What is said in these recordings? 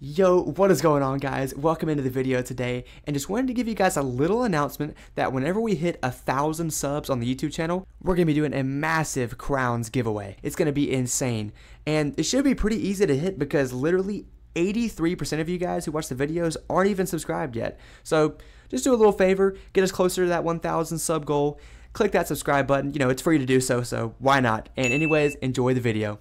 Yo, what is going on guys? Welcome into the video today and just wanted to give you guys a little announcement that whenever we hit a thousand subs on the YouTube channel, we're going to be doing a massive crowns giveaway. It's going to be insane and it should be pretty easy to hit because literally 83% of you guys who watch the videos aren't even subscribed yet. So just do a little favor, get us closer to that 1000 sub goal, click that subscribe button, you know, it's free to do so, so why not? And anyways, enjoy the video.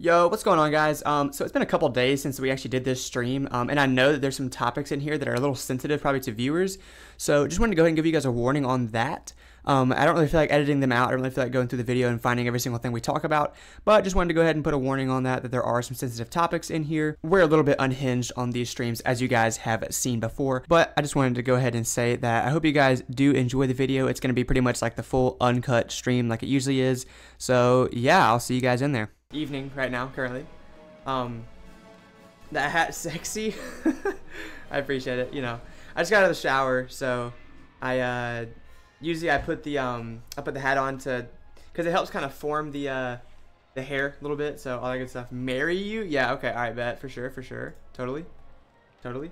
Yo, what's going on, guys? Um, so it's been a couple days since we actually did this stream, um, and I know that there's some topics in here that are a little sensitive, probably to viewers. So just wanted to go ahead and give you guys a warning on that. Um, I don't really feel like editing them out. I don't really feel like going through the video and finding every single thing we talk about, but just wanted to go ahead and put a warning on that, that there are some sensitive topics in here. We're a little bit unhinged on these streams, as you guys have seen before, but I just wanted to go ahead and say that I hope you guys do enjoy the video. It's going to be pretty much like the full uncut stream like it usually is. So yeah, I'll see you guys in there evening right now currently. Um, that hat sexy. I appreciate it. You know, I just got out of the shower, so I uh, usually I put the um I put the hat on to because it helps kind of form the uh the hair a little bit. So all that good stuff. Marry you? Yeah. Okay. All right. Bet for sure. For sure. Totally. Totally.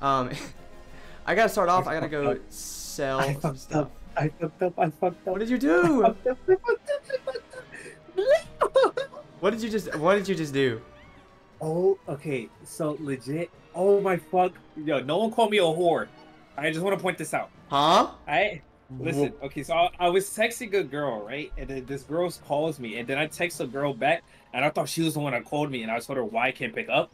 Um, I gotta start off. I, I gotta go up. sell I some stuff. Up. I fucked up. I fucked up. What did you do? What did you just What did you just do? Oh, okay. So legit. Oh my fuck. Yo, no one called me a whore. I just want to point this out. Huh? I listen. Okay, so I, I, was texting a girl, right? And then this girl calls me, and then I text a girl back, and I thought she was the one that called me, and I told her why I can't pick up.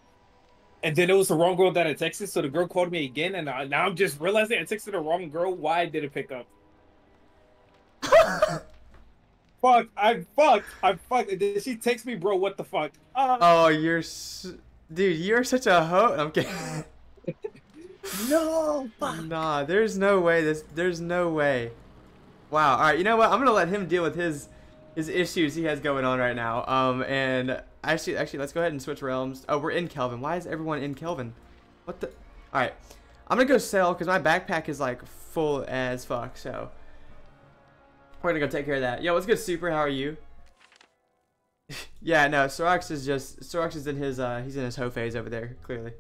And then it was the wrong girl that I texted, so the girl called me again, and I, now I'm just realizing I texted the wrong girl. Why I didn't pick up? fuck. I'm fucked. I'm fucked. She takes me, bro. What the fuck? Uh, oh, you're, dude. You're such a hoe. I'm kidding. no. Fuck. Nah, there's no way. This. There's no way. Wow. All right. You know what? I'm gonna let him deal with his his issues he has going on right now. Um. And actually, actually, let's go ahead and switch realms. Oh, we're in Kelvin. Why is everyone in Kelvin? What the? All right. I'm gonna go sell because my backpack is like full as fuck. So. We're gonna go take care of that. Yo, what's good, Super? How are you? yeah, no, Sorox is just Sorox is in his uh he's in his hoe phase over there, clearly.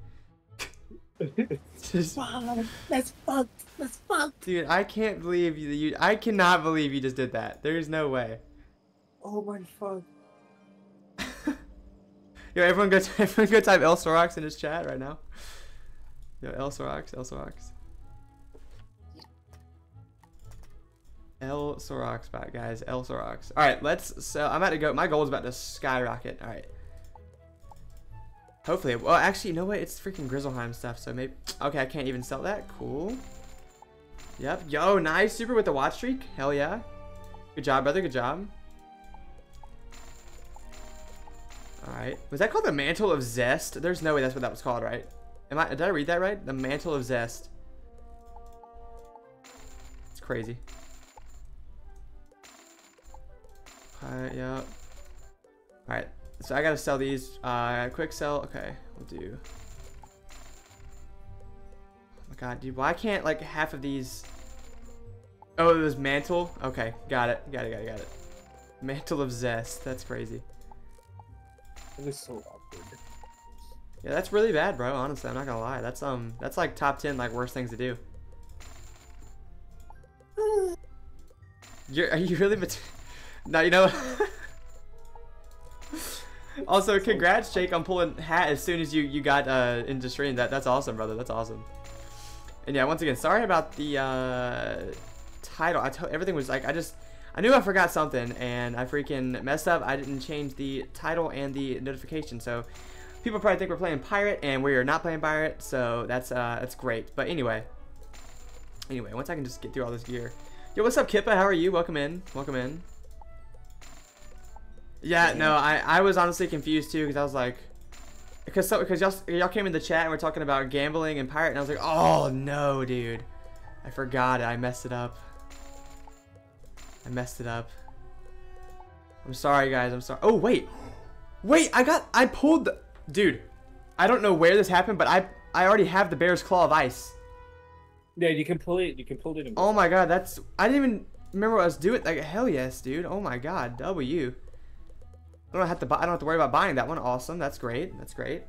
just, wow, that's fucked. That's fucked. Dude, I can't believe you, you I cannot believe you just did that. There's no way. Oh my fuck. Yo, everyone go everyone go type El Sorox in his chat right now. Yo, El Sorox, El Sorox. El Sorox back, guys. El Sorox. All right, let's sell. I'm about to go. My goal is about to skyrocket. All right. Hopefully. Well, actually, you know what? It's freaking Grizzleheim stuff, so maybe... Okay, I can't even sell that. Cool. Yep. Yo, nice. Super with the watch streak. Hell yeah. Good job, brother. Good job. Alright. Was that called the Mantle of Zest? There's no way that's what that was called, right? Am I, did I read that right? The Mantle of Zest. It's crazy. Alright, yeah. Alright, so I gotta sell these. Uh, quick sell. Okay, we'll do. Oh my god, dude, why can't like half of these? Oh, it was mantle. Okay, got it, got it, got it, got it. Mantle of zest. That's crazy. It was so awkward. Yeah, that's really bad, bro. Honestly, I'm not gonna lie. That's um, that's like top ten like worst things to do. You're, are you really? Now you know. also, congrats, Jake, on pulling hat as soon as you you got uh, into stream. That that's awesome, brother. That's awesome. And yeah, once again, sorry about the uh, title. I told everything was like I just I knew I forgot something and I freaking messed up. I didn't change the title and the notification, so people probably think we're playing pirate and we are not playing pirate. So that's uh that's great. But anyway, anyway, once I can just get through all this gear. Yo, what's up, Kippa? How are you? Welcome in. Welcome in. Yeah, no, I, I was honestly confused too because I was like, because so, because y'all y'all came in the chat and we're talking about gambling and pirate and I was like, oh no, dude, I forgot it. I messed it up. I messed it up. I'm sorry, guys. I'm sorry. Oh wait, wait, I got I pulled the dude. I don't know where this happened, but I I already have the bear's claw of ice. Yeah, you can pull it. You can pull it. oh my god, that's I didn't even remember what I was doing. Like hell yes, dude. Oh my god, W. I don't have to buy, I don't have to worry about buying that one. Awesome. That's great. That's great.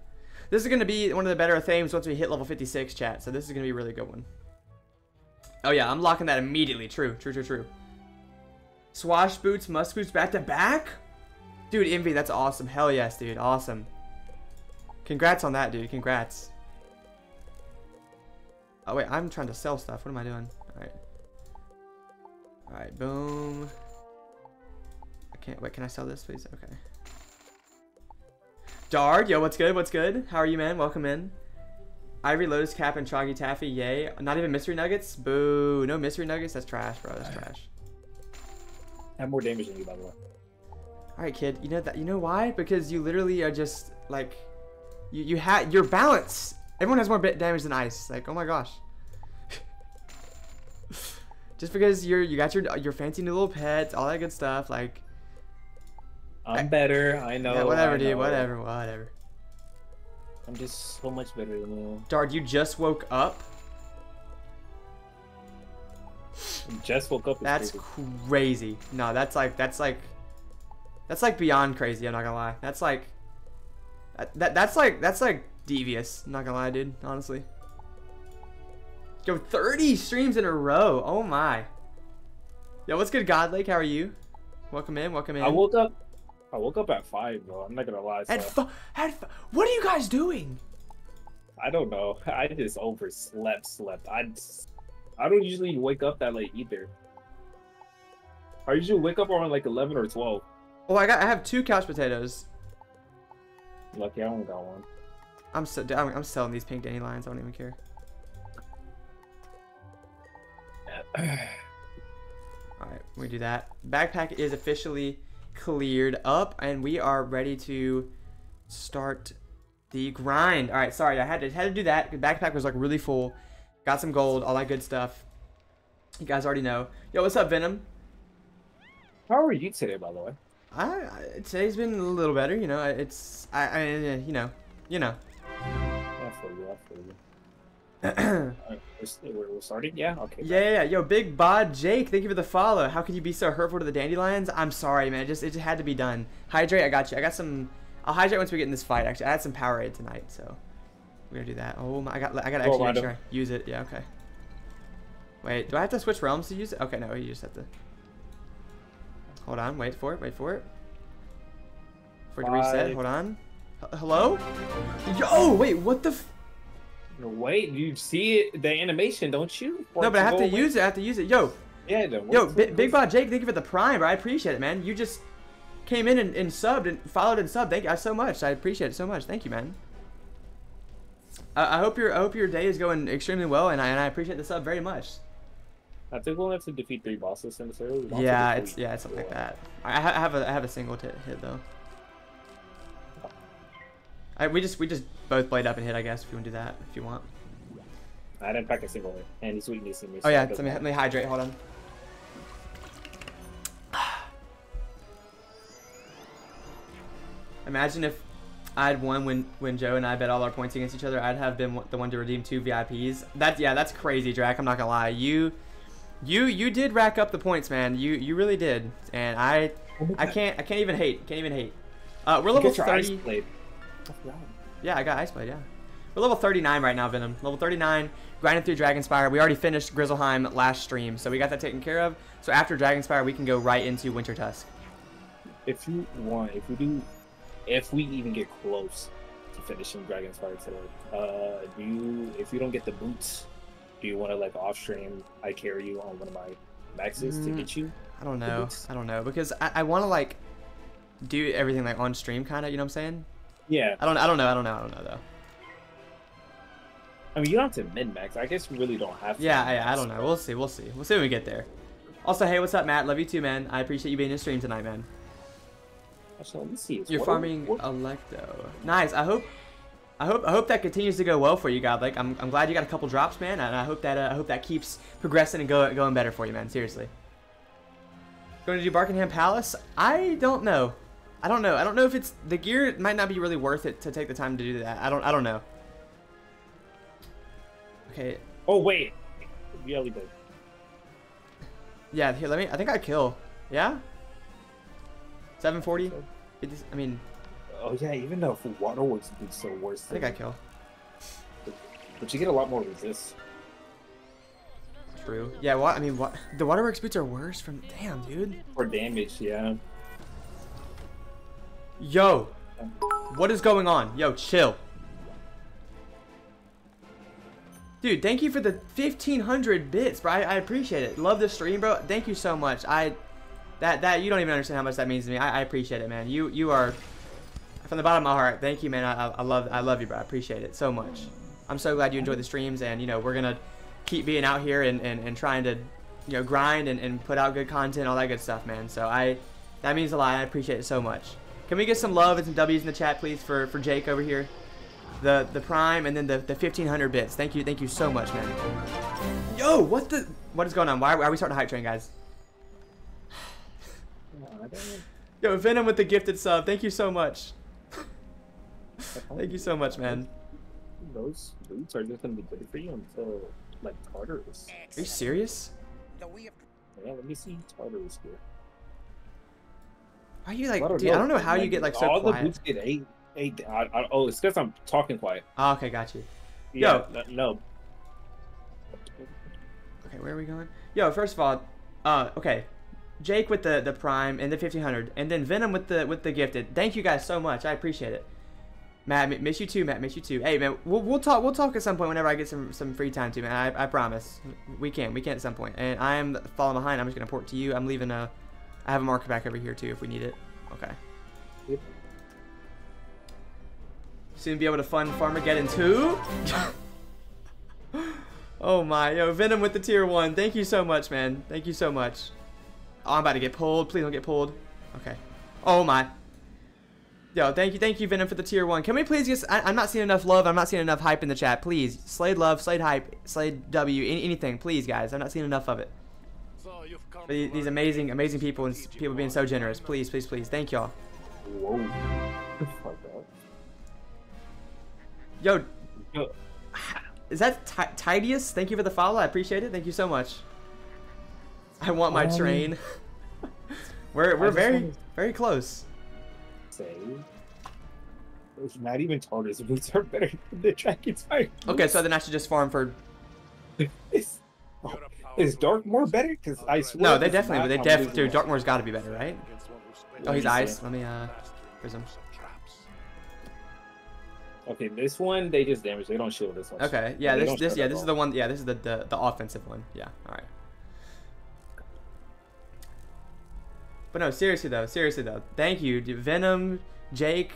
This is going to be one of the better themes once we hit level 56, chat. So this is going to be a really good one. Oh, yeah. I'm locking that immediately. True. True, true, true. Swash boots, musk boots back to back? Dude, Envy, that's awesome. Hell yes, dude. Awesome. Congrats on that, dude. Congrats. Oh, wait. I'm trying to sell stuff. What am I doing? All right. All right. Boom. I can't. Wait, can I sell this, please? Okay. Dard, yo, what's good? What's good? How are you, man? Welcome in. Ivory Lotus Cap and Choggy Taffy, yay. Not even Mystery Nuggets? Boo. No Mystery Nuggets? That's trash, bro. That's trash. I have more damage than you, by the way. Alright, kid. You know that you know why? Because you literally are just like you you had your balance. Everyone has more bit damage than ice. Like, oh my gosh. just because you're you got your your fancy new little pets, all that good stuff, like I'm better. I know. yeah, whatever, I dude. know. Whatever, whatever. I'm just so much better than you. Dard, you just woke up. Just woke up. That's crazy. crazy. No, that's like that's like that's like beyond crazy. I'm not gonna lie. That's like that, that that's like that's like devious. I'm not gonna lie, dude. Honestly. Yo, 30 streams in a row. Oh my. Yo, what's good, Godlake? How are you? Welcome in. Welcome in. I woke up. I woke up at five, bro. I'm not gonna lie. At So at fu- what are you guys doing? I don't know. I just overslept. Slept. I. Just, I don't usually wake up that late either. I usually wake up around like 11 or 12. Oh, I got I have two couch potatoes. Lucky I only got one. I'm so I'm, I'm selling these pink dandelions. I don't even care. All right, we do that. Backpack is officially cleared up, and we are ready to start the grind. All right, sorry, I had to had to do that. The backpack was like really full. Got some gold, all that good stuff. You guys already know. Yo, what's up, Venom? How are you today, by the way? I, I today's been a little better. You know, it's I, I you know, you know. I feel Uh, you. I feel you. Alright, we're, st- we're, we're starting? Yeah? Okay. Yeah, yeah, yeah. Yo, Big Bod Jake, thank you for the follow. How could you be so hurtful to the Dandelions? I'm sorry, man. It just it just had to be done. Hydrate, I got you. I got some. I'll hydrate once we get in this fight. Actually, I had some Powerade tonight, so we're gonna do that. Oh my, I got I got to actually make sure I use it. Yeah, okay. Wait, do I have to switch realms to use it? Okay, no, you just have to. Hold on, wait for it, wait for it. For it to reset. Hold on. H- Hello? Yo, wait, what the? No, Wait, you see it, the animation, don't you? For no, but I have to away? use it. I have to use it. Yo, Yeah, Yo, till- Big Bod Jake, thank you for the prime, bro. I appreciate it, man. You just came in and, and subbed and followed and subbed. Thank you so much. I appreciate it so much. Thank you, man. I, I hope your I hope your day is going extremely well, and I and I appreciate the sub very much. I think we'll have to defeat three bosses in this area. We'll have to Yeah, it's yeah, it's something like that. I, ha- I have a I have a single hit though. I, we just we just both blade up and hit, I guess. If you want to do that, if you want. I didn't pack a single hit, and he's weaknessing me. Oh so yeah, it let me let me hydrate. Hold on. Imagine if I'd won when when Joe and I bet all our points against each other. I'd have been the one to redeem two VIPs. That's yeah, that's crazy, Drac. I'm not gonna lie. You, you you did rack up the points, man. You you really did, and I I can't I can't even hate. Can't even hate. Uh, we're level thirty. Blade. I forgot. Yeah, I got Ice Blade, yeah. We're level 39 right now, Venom. Level 39, grinding through Dragonspyre. We already finished Grizzleheim last stream, so we got that taken care of. So after Dragonspyre, we can go right into Wintertusk. If you want, if we do, if we even get close to finishing Dragonspyre today, uh, do you, if you don't get the boots, do you want to like off stream? I carry you on one of my maxes to Mm. get you. I don't know. I don't know because I, I want to like do everything like on stream, kind of. You know what I'm saying? Yeah, I don't. I don't know. I don't know. I don't know though. I mean you don't have to min max. I guess you really don't have to. Yeah, min-max, I, I don't know. We'll see. We'll see. We'll see when we get there. Also, hey, what's up, Matt? Love you too, man. I appreciate you being in stream tonight, man. Actually, let me see. It's You're what- farming what- Electo. Nice. I hope. I hope I hope that continues to go well for you, God. Like I'm, I'm glad you got a couple drops, man, and I hope that uh, I hope that keeps progressing and go, going better for you, man. Seriously. Going to do Barkingham Palace? I don't know. I don't know. I don't know if it's the gear might not be really worth it to take the time to do that. I don't. I don't know. Okay. Oh wait, yeah, we did. Yeah. Here, let me. I think I kill. Yeah. 740. It is, I mean, Oh yeah, even though waterworks boots are worse. I think I kill. But you get a lot more resist. True. Yeah. What? I mean, what? The waterworks boots are worse from. Damn, dude. For damage, yeah. Yo, what is going on? Yo, chill. Dude, thank you for the 1500 bits, bro. I, I appreciate it. Love the stream, bro. Thank you so much. I that that you don't even understand how much that means to me. I, I appreciate it, man. You you are from the bottom of my heart. Thank you, man. I, I love I love you, bro. I appreciate it so much. I'm so glad you enjoy the streams, and you know we're gonna keep being out here and, and, and trying to you know grind and, and put out good content, all that good stuff, man. So I that means a lot. I appreciate it so much. Can we get some love and some W's in the chat, please, for for Jake over here? The the prime and then the the 1500 bits. Thank you, thank you so much, man. Yo, what the what is going on? Why, why are we starting a hype train, guys? Yo, Venom with the gifted sub. Thank you so much. Thank you so much, man. Those boots are just gonna be good for you until like Tartarus. Are you serious? Yeah, let me see Tartarus here. Why are you like, dude? I don't know how you get like so all quiet. the boots get eight. Eight. I, I, oh, it's because I'm talking quiet. Oh, okay, got you. Yeah, Yo. no. Okay, where are we going? Yo, first of all, uh, okay, Jake with the the prime and the 1500, and then Venom with the with the gifted. Thank you guys so much. I appreciate it. Matt, miss you too. Matt, miss you too. Hey, man, we'll, we'll talk. We'll talk at some point whenever I get some some free time too, man. I, I promise. We can. We can at some point. And I am falling behind. I'm just gonna port to you. I'm leaving a. I have a marker back over here too if we need it. Okay. Yep. Soon be able to fund Farmageddon 2. oh my, yo, Venom with the tier one. Thank you so much, man. Thank you so much. Oh, I'm about to get pulled. Please don't get pulled. Okay. Oh my. Yo, thank you, thank you, Venom, for the tier one. Can we please get? I, I'm not seeing enough love. I'm not seeing enough hype in the chat. Please, Slade love, Slade hype, Slade W, any, anything, please, guys. I'm not seeing enough of it. But these, these amazing, amazing people and people being so generous. Please, please, please. Thank y'all. Whoa. Fuck that. Yo, Yo, Is that Ti- Tidius? Thank you for the follow. I appreciate it. Thank you so much. I want my Um, train. we're we're very very close. say. It's not even Tartarus boots are better than the track inspired. Okay, so then I should just farm for. Is, is Darkmoor better? Because I swear. No, they if definitely. But they I'm def. losing Dude, my- Darkmoor's got to be better, right? Oh, he's ice. Let me uh, prism. Okay, this one they just damage. They don't shield this one. Okay, yeah, They this don't this yeah, this is the one. Yeah, this is the the, the offensive one. Yeah, all right. But no, seriously though, seriously though, thank you. Venom, Jake,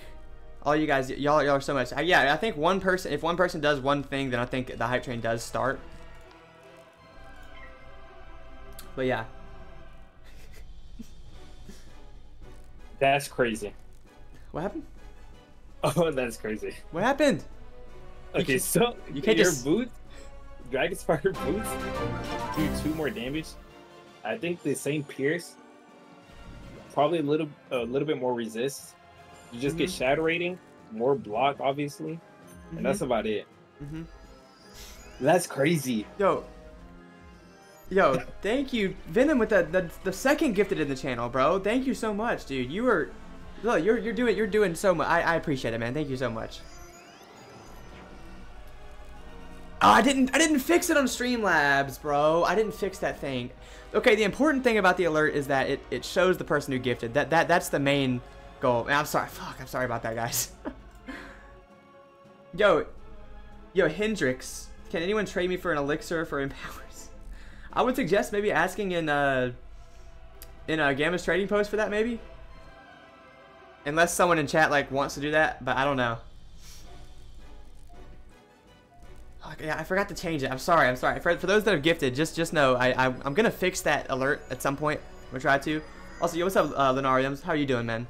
all you guys, y'all, y'all are so much. I, yeah, I think one person, if one person does one thing, then I think the hype train does start. But yeah, That's crazy. what happened? Oh, that's crazy. What happened? Okay, can't- so you can't your just- boots, Dragonspyre boots, do two more damage. I think the same Pierce, probably a little, a little bit more resist. You just get Mm-hmm. shadow rating, more block, obviously, and that's about it. hmm That's crazy. Yo. Yo, thank you, Venom, with the, the the second gifted in the channel, bro. Thank you so much, dude. You were, look, you're you're doing you're doing so much. I I appreciate it, man. Thank you so much. Oh, I didn't I didn't fix it on Streamlabs, bro. I didn't fix that thing. Okay, the important thing about the alert is that it, it shows the person who gifted. That that that's the main goal. I'm sorry. Fuck. I'm sorry about that, guys. yo, yo, Hendrix. Can anyone trade me for an elixir for empowers? I would suggest maybe asking in uh in a Gamma's trading post for that maybe. Unless someone in chat like wants to do that, but I don't know. Okay, yeah, I forgot to change it. I'm sorry. I'm sorry. For, for those that are gifted, just just know I, I I'm gonna fix that alert at some point. I'm gonna try to. Also, yo, what's up, uh? How are you doing, man?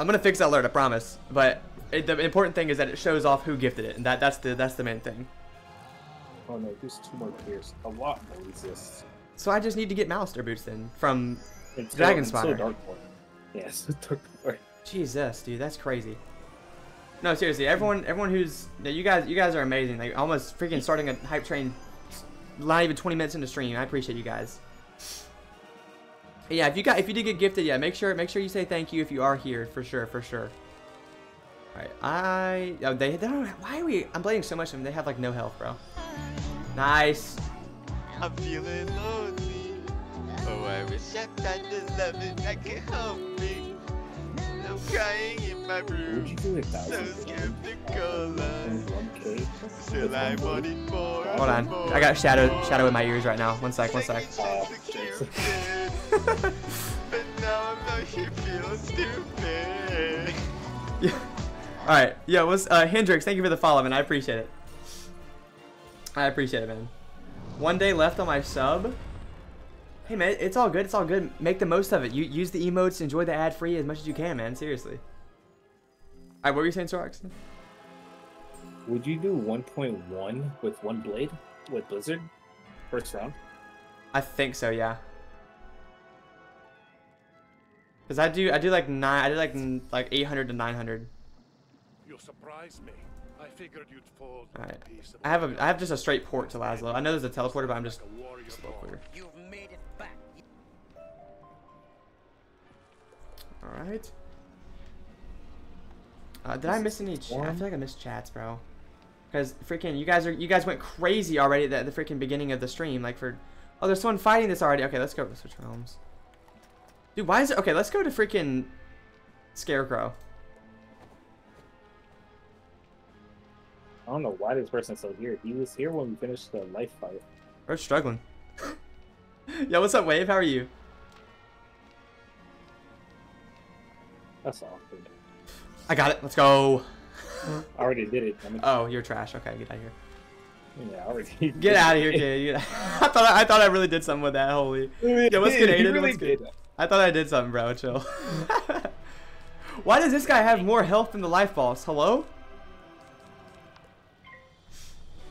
I'm gonna fix that alert. I promise. But it, the important thing is that it shows off who gifted it, and that that's the that's the main thing. Oh no, just two more Pierce, a lot more resist. So I just need to get Malistaire boots then from Until, Dragon until Spider. Yes, Darkmoor. Jesus, dude, that's crazy. No, seriously, everyone, everyone who's, you guys, you guys are amazing. Like almost freaking starting a hype train, not even 20 minutes into stream. I appreciate you guys. Yeah, if you got if you did get gifted, yeah, make sure make sure you say thank you if you are here for sure, for sure. All right, I oh, they, they don't. Why are we? I'm blaming so much of them. They have like no health, bro. Nice. I'm feeling lonely. Oh, I wish I found the loving that could help me. I'm crying in my room. you do a So thousand skeptical. one K? Still I wanted more. Hold on, I got shadow shadow in my ears right now. One sec, one sec. but now I'm out here feeling stupid. Yeah. All right, yeah. What's uh, Hendrix? Thank you for the follow, man. I appreciate it. I appreciate it, man. One day left on my sub. Hey, man, it's all good. It's all good. Make the most of it. You use the emotes. Enjoy the ad free as much as you can, man. Seriously. All right, what were you saying, Sorox? Would you do 1.1 with one blade with Blizzard? First round? I think so, yeah. Cause I do, I do like nine, I do like like 800 to 900. You surprise me. I figured you'd fold All right. a piece of I have a, I have just a straight port to Laszlo. I know there's a teleporter, but I'm just like a warrior quicker. You've made it back. All right. Uh, did I miss any? Ch- I feel like I missed chats, bro. Because freaking, you guys are, you guys went crazy already at the freaking beginning of the stream. Like for, oh, there's someone fighting this already. Okay, let's go to switch realms. Dude, why is it? Okay, let's go to freaking Scarecrow. I don't know why this person's still here. He was here when we finished the life fight. We're struggling. Yo, what's up, Wave? How are you? That's awkward. I got it. Let's go. I already did it. I mean, Oh, you're trash. Okay, get out of here. yeah, I already. Get out of here, kid. Get- I thought I, I thought I really did something with that. Holy. Yeah, what's good, You Aiden? really What's good? did. I thought I did something, bro. Chill. Why does this guy have more health than the life boss? Hello?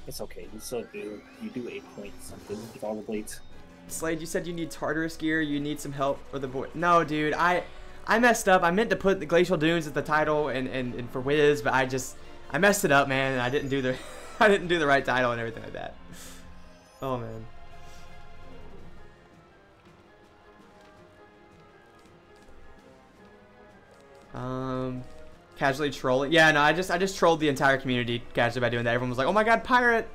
It's okay. You still do. You do eight points something with all the blades. Slade, you said you need Tartarus gear. You need some help for the boy. No, dude. I I messed up. I meant to put the Glacial Dunes as the title and, and, and for Wiz, but I just I messed it up, man. And I didn't do the I didn't do the right title and everything like that. Oh man. Um, casually trolling. Yeah, no, I just I just trolled the entire community casually by doing that. Everyone was like, "Oh my god, pirate!"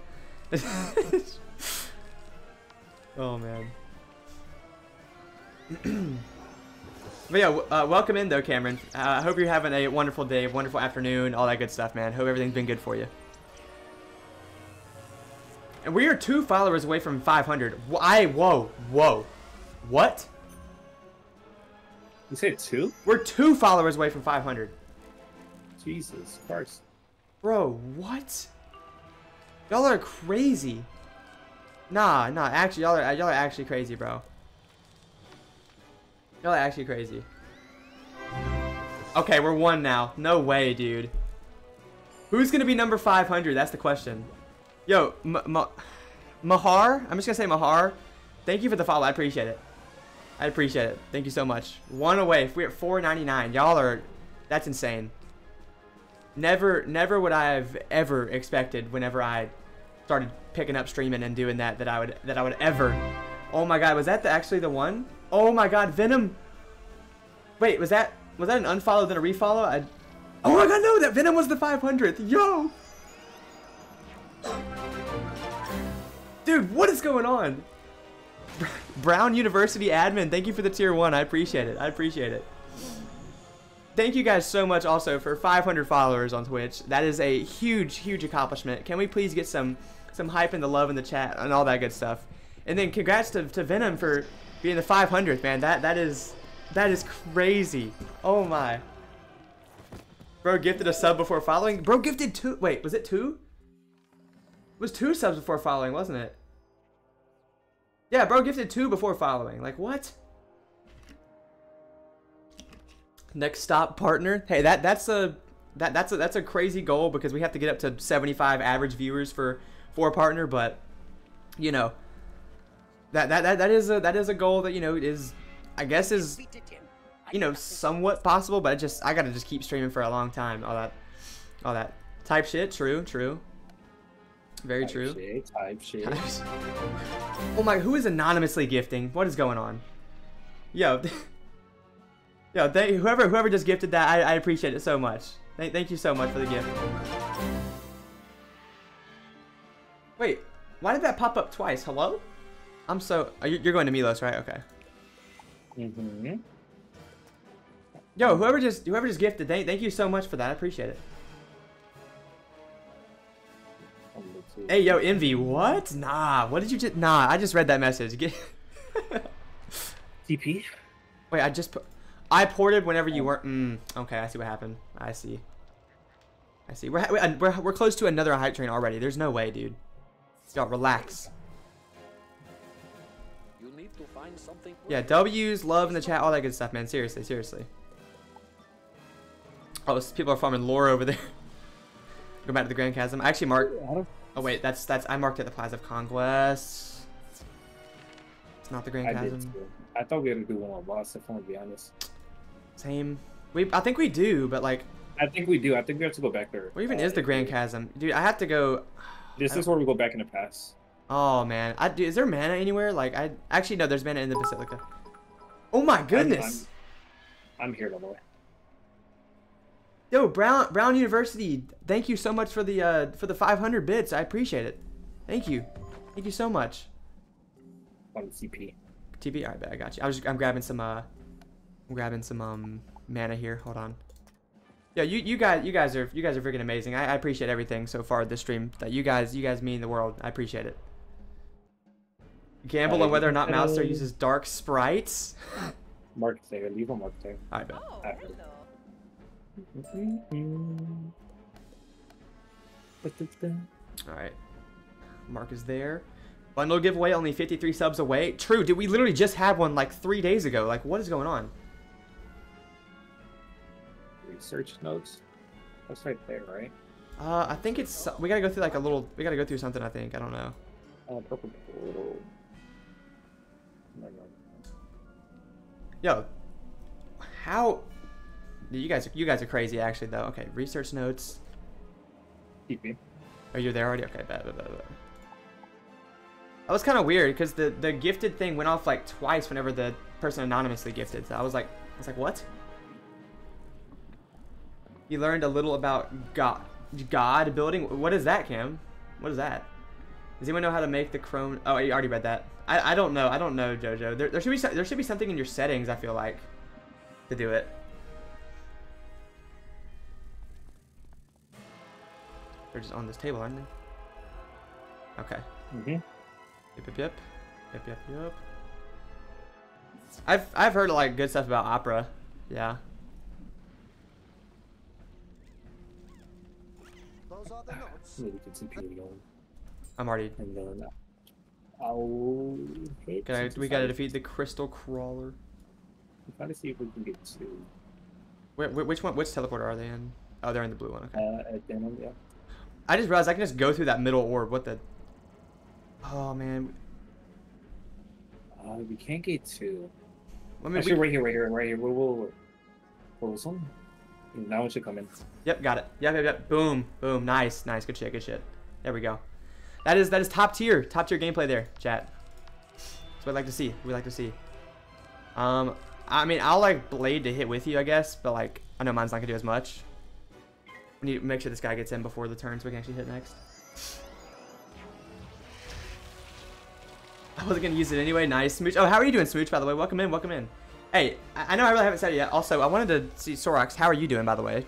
oh man. but yeah, uh, welcome in though, Cameron. Uh, I hope you're having a wonderful day, wonderful afternoon, all that good stuff, man. Hope everything's been good for you. And we are two followers away from 500. I whoa whoa, what? You say two? We're two followers away from 500. Jesus Christ. Bro, what? Y'all are crazy. Nah, nah, actually, y'all are y'all are actually crazy, bro. Y'all are actually crazy. Okay, we're one now. No way, dude. Who's gonna be number 500? That's the question. Yo, Mahar. I'm just gonna say Mahar. Thank you for the follow. I appreciate it. I appreciate it. Thank you so much. One away. If we're at 499, y'all are. That's insane. Never, never would I have ever expected whenever I started picking up streaming and doing that that I would that I would ever. Oh my God, was that the, actually the one? Oh my God, Venom. Wait, was that was that an unfollow then a refollow? I. Oh my God, no, that Venom was the 500th. Yo. Dude, what is going on? Brown University admin, thank you for the tier one. I appreciate it. I appreciate it. Thank you guys so much also for 500 followers on Twitch. That is a huge, huge accomplishment. Can we please get some some hype and the love in the chat and all that good stuff? And then congrats to, to Venom for being the 500th, man. That that is that is crazy. Oh my. Bro gifted a sub before following. Bro gifted two. Wait, was it two? It was two subs before following, wasn't it? Yeah, bro gifted two before following. Like what? Next stop partner. Hey, that that's a that that's a that's a crazy goal because we have to get up to 75 average viewers for for a partner, but you know that that that, that is a that is a goal that you know is I guess is Defeated him. I you know somewhat possible, but I just I gotta just keep streaming for a long time. All that all that type shit. True, true. Very Type true. Shit, type shit. oh my, who is anonymously gifting? What is going on? Yo, yo, thank whoever whoever just gifted that. I, I appreciate it so much. Thank, thank you so much for the gift. Wait, why did that pop up twice? Hello? I'm so. Are you, you're going to Milos, right? Okay. Mm-hmm. Yo, whoever just whoever just gifted, thank thank you so much for that. I appreciate it. Hey, yo, Envy, what? Nah, what did you just? Nah, I just read that message. Get. TP. Wait, I just put. I ported whenever you weren't. Mm, okay, I see what happened. I see. I see. We're, we're we're we're close to another hype train already. There's no way, dude. Y'all relax. You need to find something. Yeah, W's, love in the chat, all that good stuff, man. Seriously, seriously. Oh, s- people are farming lore over there. Go back to the Grand Chasm. I actually marked. Oh wait, that's that's I marked at the Plaza of Conquest. It's not the Grand I did Chasm. too. I thought we had to do one on boss. If I'm gonna be honest, Same. We I think we do, but like, I think we do. I think we have to go back there. where even Uh, is the Grand Chasm, dude? I have to go. This is where we go back in the past. Oh man, I do. Is there mana anywhere? Like I actually no, there's mana in the Basilica. Oh my goodness. I'm here, by the way. Yo, Brown Brown University, thank you so much for the uh for the 500 bits. I appreciate it. Thank you. Thank you so much. On CP. TB, alright, bet I got you. I was I'm grabbing some uh I'm grabbing some um mana here. Hold on. Yeah, you you guys you guys are you guys are freaking amazing. I, I appreciate everything so far this stream. That you guys you guys mean the world. I appreciate it. Gamble on whether or not Mouser uses dark sprites. Mark there. Leave a mark there. Alright, bet. Oh, I- hello. Alright. Mark is there. Bundle giveaway, only 53 subs away. True, did we literally just had one like three days ago. Like, what is going on? Research notes. That's right there, right? Uh, I think it's, we gotta go through like a little, we gotta go through something, I think. I don't know. Uh, purple portal. No, no. Yo, how, you guys, you guys are crazy actually though. Okay, research notes. TP. Are you there already? Okay, bet, bet, bet, bet. That was kind of weird because the the gifted thing went off like twice whenever the person anonymously gifted. So I was like, I was like, what? You learned a little about God, God building. What is that, Kim? What is that? Does anyone know how to make the Chrome? Oh, you already read that. I, I don't know. I don't know, Jojo. There, there should be some, there should be something in your settings. I feel like to do it. They're just on this table, aren't they? Okay. Mm-hmm. Yep, yep, yep. Yep, yep, yep. I've I've heard like good stuff about opera. Yeah. Are the notes. Maybe we can TP again. I'm already. And then I'll hit. Gotta, to we gotta defeat the crystal crawler. We gotta see if we can get to. Where, where, which one? Which teleporter are they in? Oh, they're in the blue one. Okay. Uh, at Denim, yeah. I just realized I can just go through that middle orb. What the? Oh man. Uh, we can't get to. Let me. Actually, we- right here, right here, right here. Whoa, whoa, whoa. What was one? Now it should come in. Yep, got it. Yep, yep, yep. Boom, boom. Nice, nice. Good shit, good shit. There we go. That is that is top tier, top tier gameplay there, chat. That's what I'd like to see. We like to see. Um, I mean, I'll like blade to hit with you, I guess, but like I know mine's not gonna do as much. We need to make sure this guy gets in before the turn so we can actually hit next. I wasn't gonna use it anyway. Nice, Smooch. Oh, how are you doing, Smooch? By the way, welcome in, welcome in. Hey, I know I really haven't said it yet. Also, I wanted to see Sorox. How are you doing, by the way?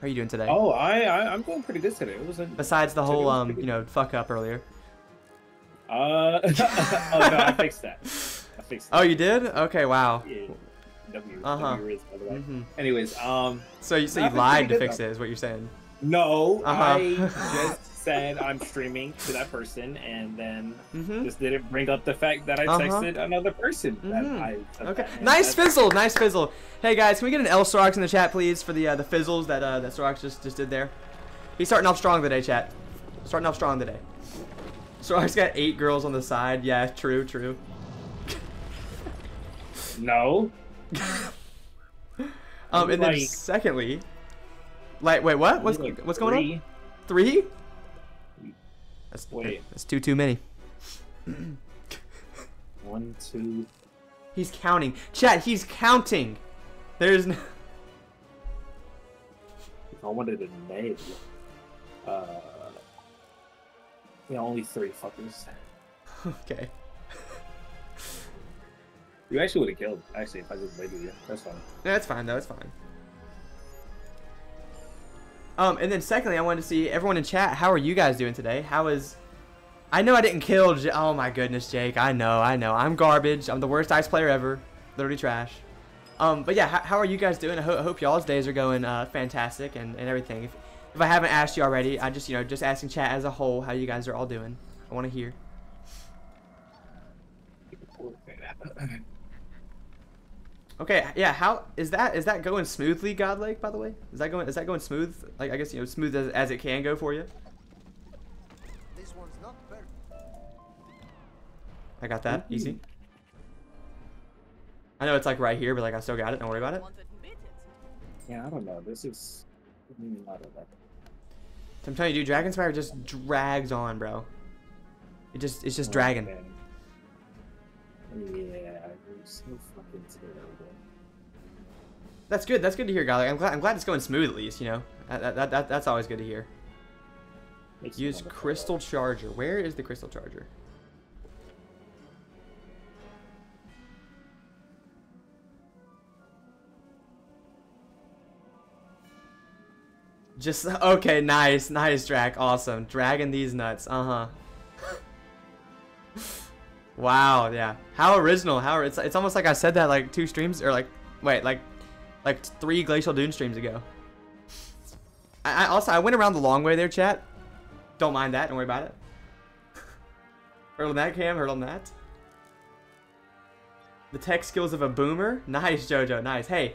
How are you doing today? Oh, I, I I'm going pretty good today. It was a. Besides the whole, um, you know, fuck up earlier. Uh, oh no, I fixed that. I fixed that. Oh, you did? Okay, wow. Yeah. W. Uh-huh. W is, by the way. hmm Anyways, um, So you, so you lied to fix though. it, is what you're saying? No, Uh-huh. I just said I'm streaming to that person, and then Mm-hmm. just didn't bring up the fact that I Uh-huh. texted another person. that Mhm. I Okay. Nice fizzle, nice fizzle. Hey guys, can we get an L Sorox in the chat, please, for the uh, the fizzles that uh, that Sorox just just did there? He's starting off strong today, chat. Starting off strong today. Sorox got eight girls on the side. Yeah, true, true. No. Um, and then secondly, like, wait, what? What's Like what's going on? three. That's, Wait. that's too too many. One, two, He's counting. Chat, he's counting. There's no. I wanted a name. Uh, yeah, only three fuckers. Okay. You actually would have killed. Actually, if I just waited you, that's fine. No, that's fine though. It's fine. Um, and then secondly, I wanted to see everyone in chat. How are you guys doing today? How is? I know I didn't kill. J- oh my goodness, Jake. I know. I know. I'm garbage. I'm the worst ice player ever. Literally trash. Um, but yeah, how, are you guys doing? I, ho- hope y'all's days are going uh, fantastic and, and everything. If, if I haven't asked you already, I just you know just asking chat as a whole how you guys are all doing. I want to hear. Okay, yeah. How is that? Is that going smoothly, Godlake? By the way, is that going? Is that going smooth? Like I guess you know, smooth as, as it can go for you. This one's not very. I got that easy. I know it's like right here, but like I still got it. Don't worry about it. Yeah, I don't know. This is I don't know. So I'm telling you, dude, Dragonspyre just drags on, bro. It just it's just Oh, dragging. man. Yeah, you're so fucking terrible. That's good. That's good to hear, Godlake. I'm glad. I'm glad it's going smooth at least. You know, that, that, that, that that's always good to hear. Makes Use crystal charger. Where is the crystal charger? Just okay, nice, nice, Drac, awesome. Dragging these nuts, uh huh. wow, yeah. How original? How it's it's almost like I said that like two streams or like wait like like three Glacial Dune streams ago. I, I also I went around the long way there, chat. Don't mind that. Don't worry about it. heard on that, Cam. Heard on that. The tech skills of a boomer. Nice, Jojo. Nice. Hey,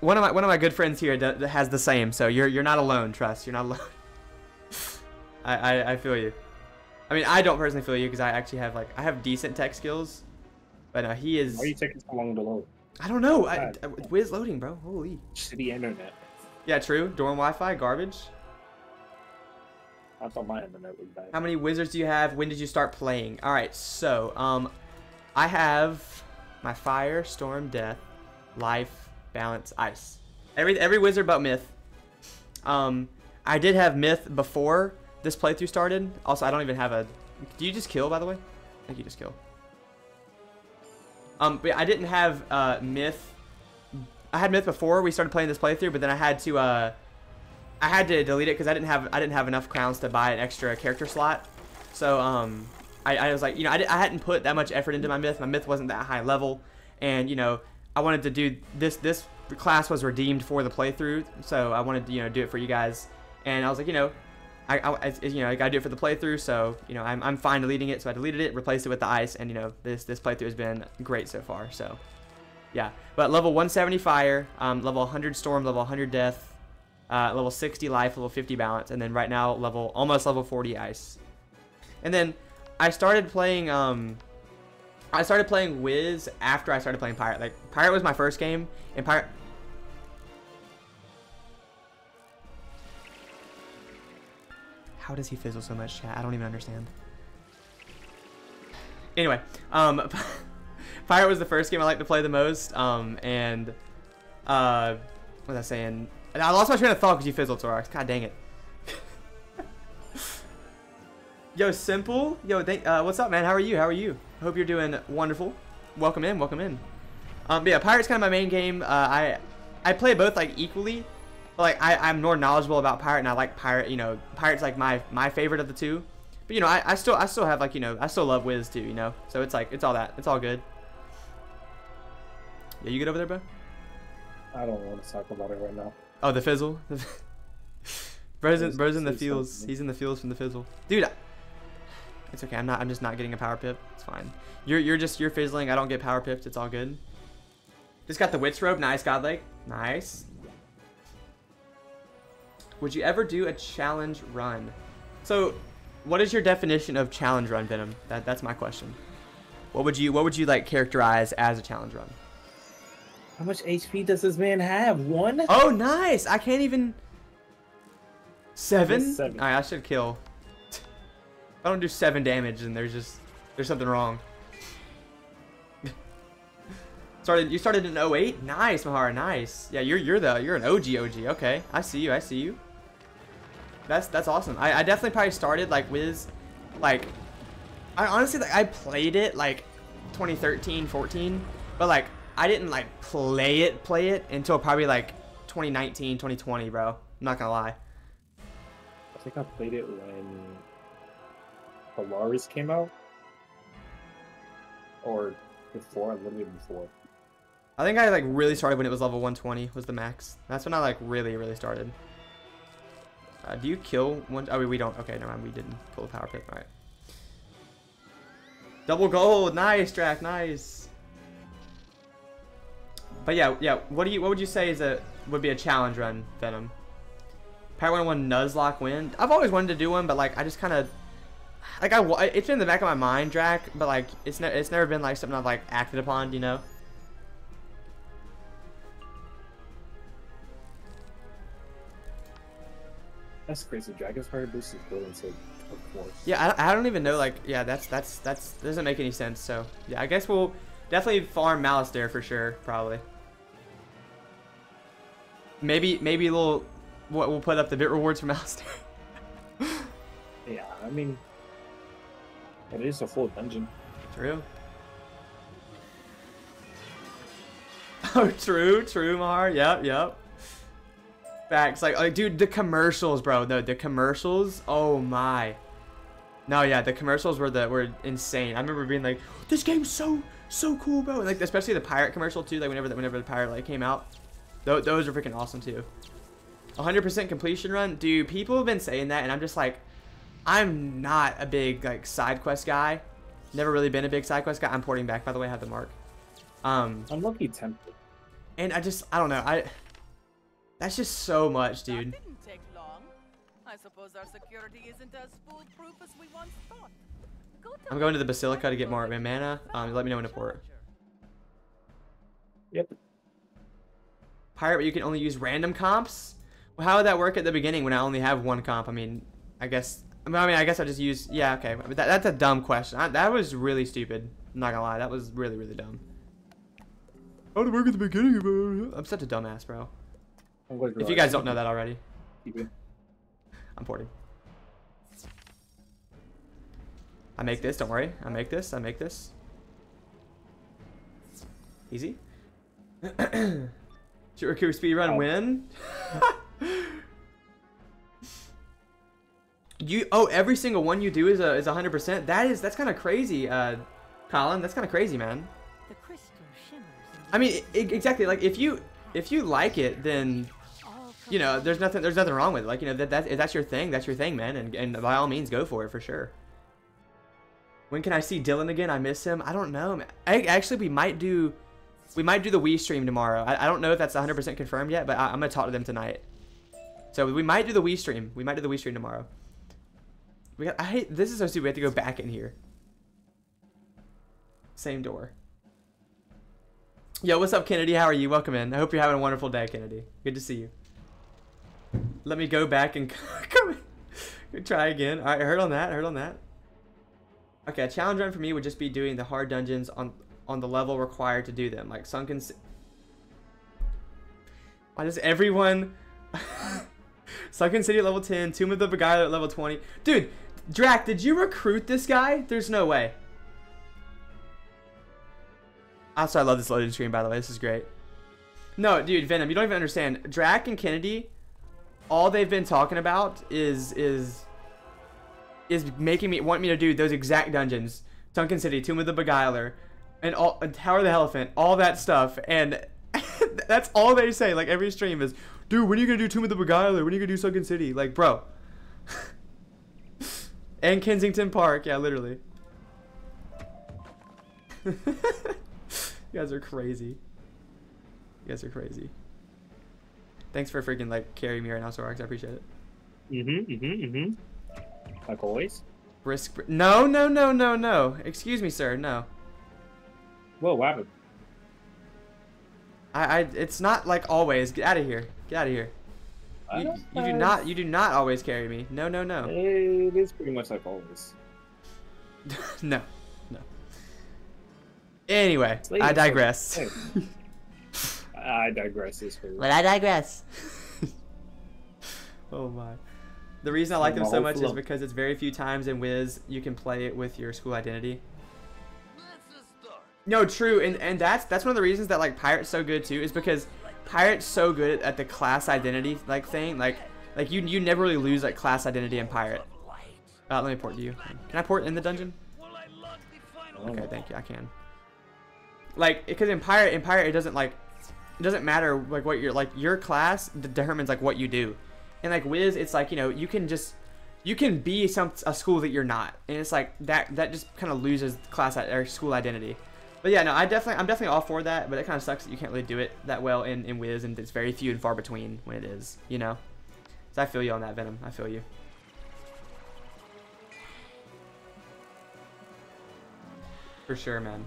one of my one of my good friends here has the same. So you're you're not alone. Trust. You're not alone. I, I I feel you. I mean, I don't personally feel you because I actually have like I have decent tech skills, but uh, he is. Why are you taking so long to load? I don't know. I, I, whiz loading, bro. Holy. Shitty internet. Yeah, true. Dorm Wi-Fi, garbage. I thought my internet was bad. How many wizards do you have? When did you start playing? All right, so um, I have my fire, storm, death, life, balance, ice. Every every wizard but myth. Um, I did have myth before this playthrough started. Also, I don't even have a. Do you just kill by the way? I think you just kill. Um, but I didn't have uh myth. I had myth before we started playing this playthrough, but then I had to uh. I had to delete it because I didn't have I didn't have enough crowns to buy an extra character slot. So um, I, I was like, you know, I, I hadn't put that much effort into my myth. My myth wasn't that high level, and you know, I wanted to do this. This class was redeemed for the playthrough, so I wanted to you know do it for you guys. And I was like, you know, I, I you know I gotta do it for the playthrough, so you know I'm I'm fine deleting it. So I deleted it, replaced it with the ice, and you know this this playthrough has been great so far. So yeah, but level 170 fire, um, level 100 storm, level 100 death, uh, level 60 life, level 50 balance, and then right now level almost level 40 ice. And then I started playing um I started playing Wiz after I started playing Pirate. Like Pirate was my first game, and Pirate. How does he fizzle so much? I don't even understand. Anyway, um, Pirate was the first game I liked to play the most, um, and uh, what was I saying? I lost my train of thought because you fizzled, Torax. God dang it. Yo, Simple. Yo, thank, uh, what's up, man? How are you? How are you? Hope you're doing wonderful. Welcome in. Welcome in. Um, yeah, Pirate's kind of my main game. Uh, I I play both like equally. But, like I I'm more knowledgeable about Pirate, and I like Pirate. You know, Pirate's like my my favorite of the two. But you know, I, I still I still have like you know I still love Wiz too. You know, so it's like it's all that. It's all good. Yeah, you get over there, bro? I don't want to talk about it right now. Oh, the fizzle. bro's in, bro's in the fields. He's in the fields from the fizzle, dude. It's okay. I'm not. I'm just not getting a power pip. It's fine. You're you're just you're fizzling. I don't get power pipped. It's all good. Just got the witch robe. Nice, godlike. Nice. Would you ever do a challenge run? So, what is your definition of challenge run, Venom? That that's my question. What would you what would you like characterize as a challenge run? How much HP does this man have? One? Oh, nice! I can't even. Seven? Seven. I should kill. If I don't do seven damage, then there's just there's something wrong. Started you started in 08? Nice, Mahara, nice. Yeah, you're you're the you're an OG OG. Okay. I see you, I see you. That's that's awesome. I, I definitely probably started like Wiz like I honestly like I played it like 2013, 14, but like I didn't like play it play it until probably like 2019, 2020, bro. I'm not gonna lie. I think I played it when Polaris came out, or before, a little bit before. I think I like really started when it was level 120 was the max. That's when I like really really started. Uh, do you kill one? Oh, we don't. Okay, never mind. We didn't pull the power pit. All right. Double gold. Nice, Drac. Nice. But yeah, yeah. What do you? What would you say is a would be a challenge run, Venom? Power 101 Nuzlocke win. I've always wanted to do one, but like I just kind of like I it's in the back of my mind, Drac, but like it's ne- it's never been like something I've like acted upon, you know. That's crazy. Dragonspyre boosts is built into of course. Yeah, I, I don't even know. Like, yeah, that's that's that's doesn't make any sense. So yeah, I guess we'll definitely farm Malistaire for sure. Probably. Maybe maybe a little. What we'll put up the bit rewards for Malice. Yeah, I mean, it is a full dungeon. True. Oh, true, true, Mar. Yep, yep. Facts. Like, like, dude, the commercials, bro. No, the commercials. Oh my. No, yeah, the commercials were the were insane. I remember being like, this game's so so cool, bro. Like, especially the pirate commercial too. Like, whenever the, whenever the pirate like came out, those, those are freaking awesome too. 100% completion run, dude. People have been saying that, and I'm just like, I'm not a big like side quest guy. Never really been a big side quest guy. I'm porting back, by the way. I have the mark. Um, I'm lucky tempted. and I just, I don't know. I, that's just so much, dude. That didn't take long. I suppose our security isn't as foolproof as we once thought. Go I'm going to the Basilica to get more mana. Um, let me know when to port. Yep. Pirate, but you can only use random comps. Well, how would that work at the beginning when I only have one comp? I mean, I guess. I mean, I guess I just use. Yeah, okay. But that, that's a dumb question. I, that was really stupid. I'm not gonna lie. That was really, really dumb. How would it work at the beginning? bro? I'm such a dumbass, bro. I'm going to If you guys don't know that already, I'm porting. I make this. Don't worry. I make this. I make this. Easy. Shuriku speed run Oh. win. you oh every single one you do is a is a hundred percent. That is that's kind of crazy, uh, Colin. That's kind of crazy, man. The crystal shimmers I mean, i exactly. Like if you if you like it, then all you know there's nothing there's nothing wrong with it. Like you know that, that if that's your thing, that's your thing, man. And and by all means, go for it for sure. When can I see Dylan again? I miss him. I don't know. man. I, actually, we might do we might do the Wii stream tomorrow. I, I don't know if that's 100% confirmed yet, but I, I'm gonna talk to them tonight. So we might do the Wii stream. We might do the Wii stream tomorrow. We got. I hate this is so stupid. We have to go back in here. Same door. Yo, what's up, Kennedy? How are you? Welcome in. I hope you're having a wonderful day, Kennedy. Good to see you. Let me go back and come. Try again. All right, I heard on that. I heard on that. Okay, a challenge run for me would just be doing the hard dungeons on on the level required to do them, like sunken. Ci- Why does everyone? sunken City at level 10, Tomb of the Beguiler at level 20. Dude, Drac, did you recruit this guy? There's no way. Also, I love this loading screen, by the way. This is great. No, dude, Venom, you don't even understand. Drac and Kennedy, all they've been talking about is is is making me want me to do those exact dungeons. Sunken City, Tomb of the Beguiler, and all and Tower of the Elephant, all that stuff, and that's all they say. Like every stream is, dude, when are you gonna do Tomb of the Beguiler? When are you gonna do Sunken City? Like, bro. and Kensington Park, yeah, literally. you guys are crazy. You guys are crazy. Thanks for freaking like carrying me right now, Sorox. I appreciate it. Mm-hmm, mm-hmm, mm-hmm. Like always. Brisk. br- No, no, no, no, no. Excuse me, sir. No. Whoa, what happened? I, I. It's not like always. Get out of here. Get out of here. You, you do not. You do not always carry me. No, no, no. It is pretty much like always. no. No. Anyway, I digress. Hey. I digress. This way. But I digress. oh my. The reason I like them so much is because it's very few times in Wiz you can play it with your school identity. No, true, and and that's that's one of the reasons that like Pirate's so good too is because Pirate's so good at the class identity like thing. Like like you you never really lose like class identity in Pirate. Uh, let me port to you. Can I port in the dungeon? Okay, thank you. I can. Like, because in pirate, in pirate, it doesn't like, it doesn't matter like what your like your class determines like what you do, and like Wiz, it's like you know you can just you can be some a school that you're not, and it's like that that just kind of loses class or school identity. But yeah, no, I definitely I'm definitely all for that, but it kind of sucks that you can't really do it that well in in Wiz, and it's very few and far between when it is, you know. So I feel you on that, Venom. I feel you. For sure, man.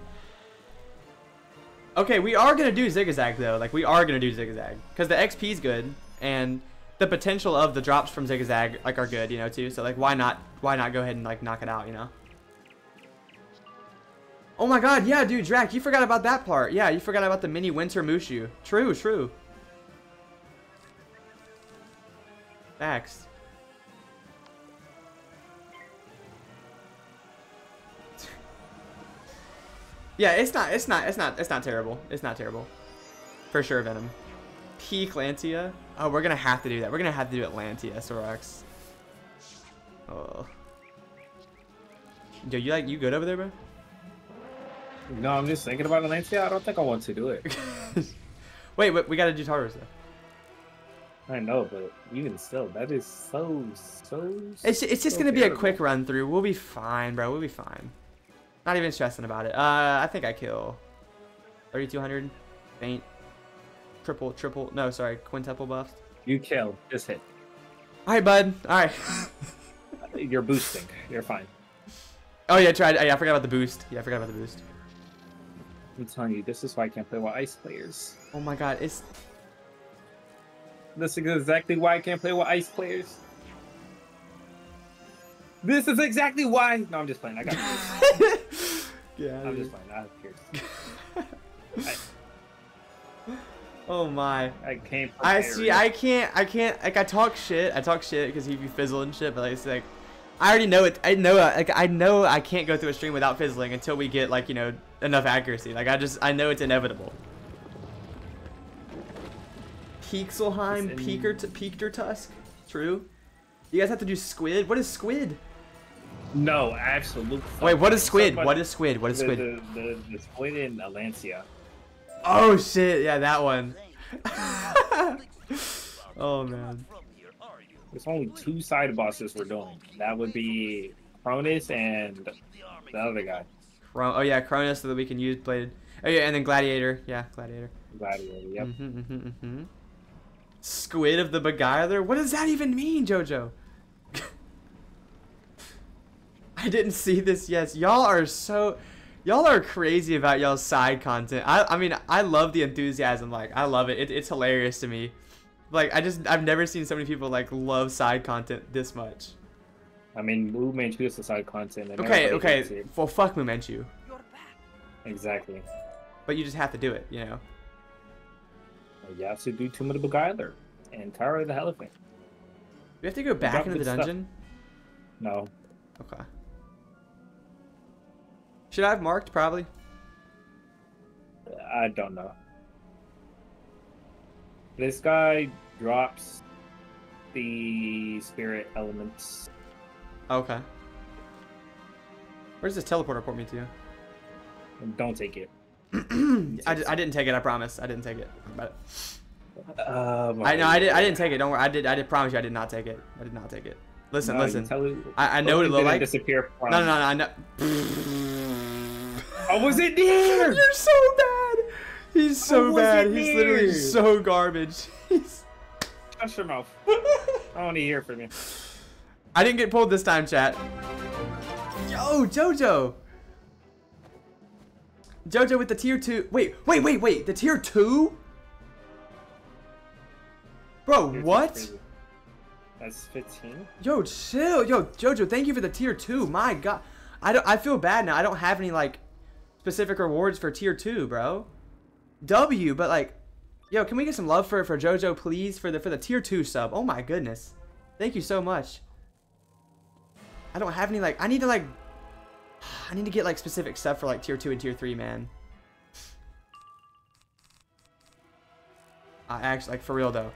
Okay, we are gonna do Zigazag though. Like we are gonna do Zigazag because the XP is good and the potential of the drops from Zigazag like are good, you know, too. So like, why not? Why not go ahead and like knock it out, you know? Oh my God, yeah, dude, Drac, you forgot about that part. Yeah, you forgot about the mini winter Mushu. True, true. Facts. Yeah, it's not, it's not, it's not, it's not terrible. It's not terrible. For sure, Venom. Peak Lantia. Oh, we're gonna have to do that. We're gonna have to do Atlantea, Sorox. Oh. Yo, you like, you good over there, bro? No, I'm just thinking about Atlantea. I don't think I want to do it. Wait, wait, we gotta do Tartarus though. I know, but even still, that is so so. It's, it's just so gonna be a quick run through. We'll be fine, bro. We'll be fine. Not even stressing about it. Uh, I think I kill 3200 faint triple triple. No, sorry, quintuple buffs. You kill, just hit. All right, bud. All right. You're boosting. You're fine. oh yeah, tried. Oh, yeah, I forgot about the boost. Yeah, I forgot about the boost. I'm telling you, this is why I can't play with ice players. Oh my god, it's This is exactly why I can't play with ice players. This is exactly why. No, I'm just playing. I got yeah. I'm just playing. I don't care. Oh my. I can't. I see. Ares. I can't. I can't. Like I talk shit. I talk shit because he'd be fizzling shit. But like, it's like, I already know it. I know. Like I know I can't go through a stream without fizzling until we get like you know enough accuracy. Like I just I know it's inevitable. It's in- Peaker, t- Peakter Tusk. True. You guys have to do squid. What is squid? No, absolute. Wait, what is squid? Somebody- What is squid? What is squid? The, the, the squid in Atlantea. Oh shit! Yeah, that one. oh man. There's only two side bosses we're doing. That would be Cronus and the other guy, oh yeah, Cronus, so that we can use blade. Oh yeah, and then Gladiator. Yeah, Gladiator. Gladiator. Yep. Mm-hmm, mm-hmm, mm-hmm. Squid of the Beguiler? What does that even mean, JoJo? I didn't see this yet. Y'all are so... Y'all are crazy about y'all's side content. I, I mean, I love the enthusiasm. Like, I love it. it. It's hilarious to me. Like, I just... I've never seen so many people, like, love side content this much. I mean, Wu Manchu is the side content. And Okay, okay. hates. Well, fuck Mumenchu. You're. Exactly. But you just have to do it, you know? You have to do Tomb of the Beguiler and Tower of the Elephant. We have to go back into the good stuff. dungeon? No, Okay. Should I have marked? Probably. I don't know. This guy drops the spirit elements. Okay. Where does this teleporter port me to? Don't take it. I, didn't take it. I promise. I didn't take it. But Um, I know I did. I didn't take it. Don't worry. I did. I did promise you. I did not take it. I did not take it. Listen, No, listen. I, I know what it looked like. Disappear from. No, no, no, no. I know. I was in there. You're so bad. He's so wasn't bad. He's literally so garbage. He's... Shut your mouth. I want to hear from you. I didn't get pulled this time, chat. Yo, Jojo. Jojo with the tier two. Wait, wait, wait, wait. The tier two? Bro, You're what? That's 15. Yo, chill. Yo, Jojo, thank you for the tier two. My God, I don't. I feel bad now. I don't have any like. Specific rewards for tier two, bro. W, but like, yo, can we get some love for for JoJo, please, for the for the tier two sub? Oh my goodness, thank you so much. I don't have any like, I need to like, I need to get like specific stuff for like tier two and tier three, man. I actually like for real though.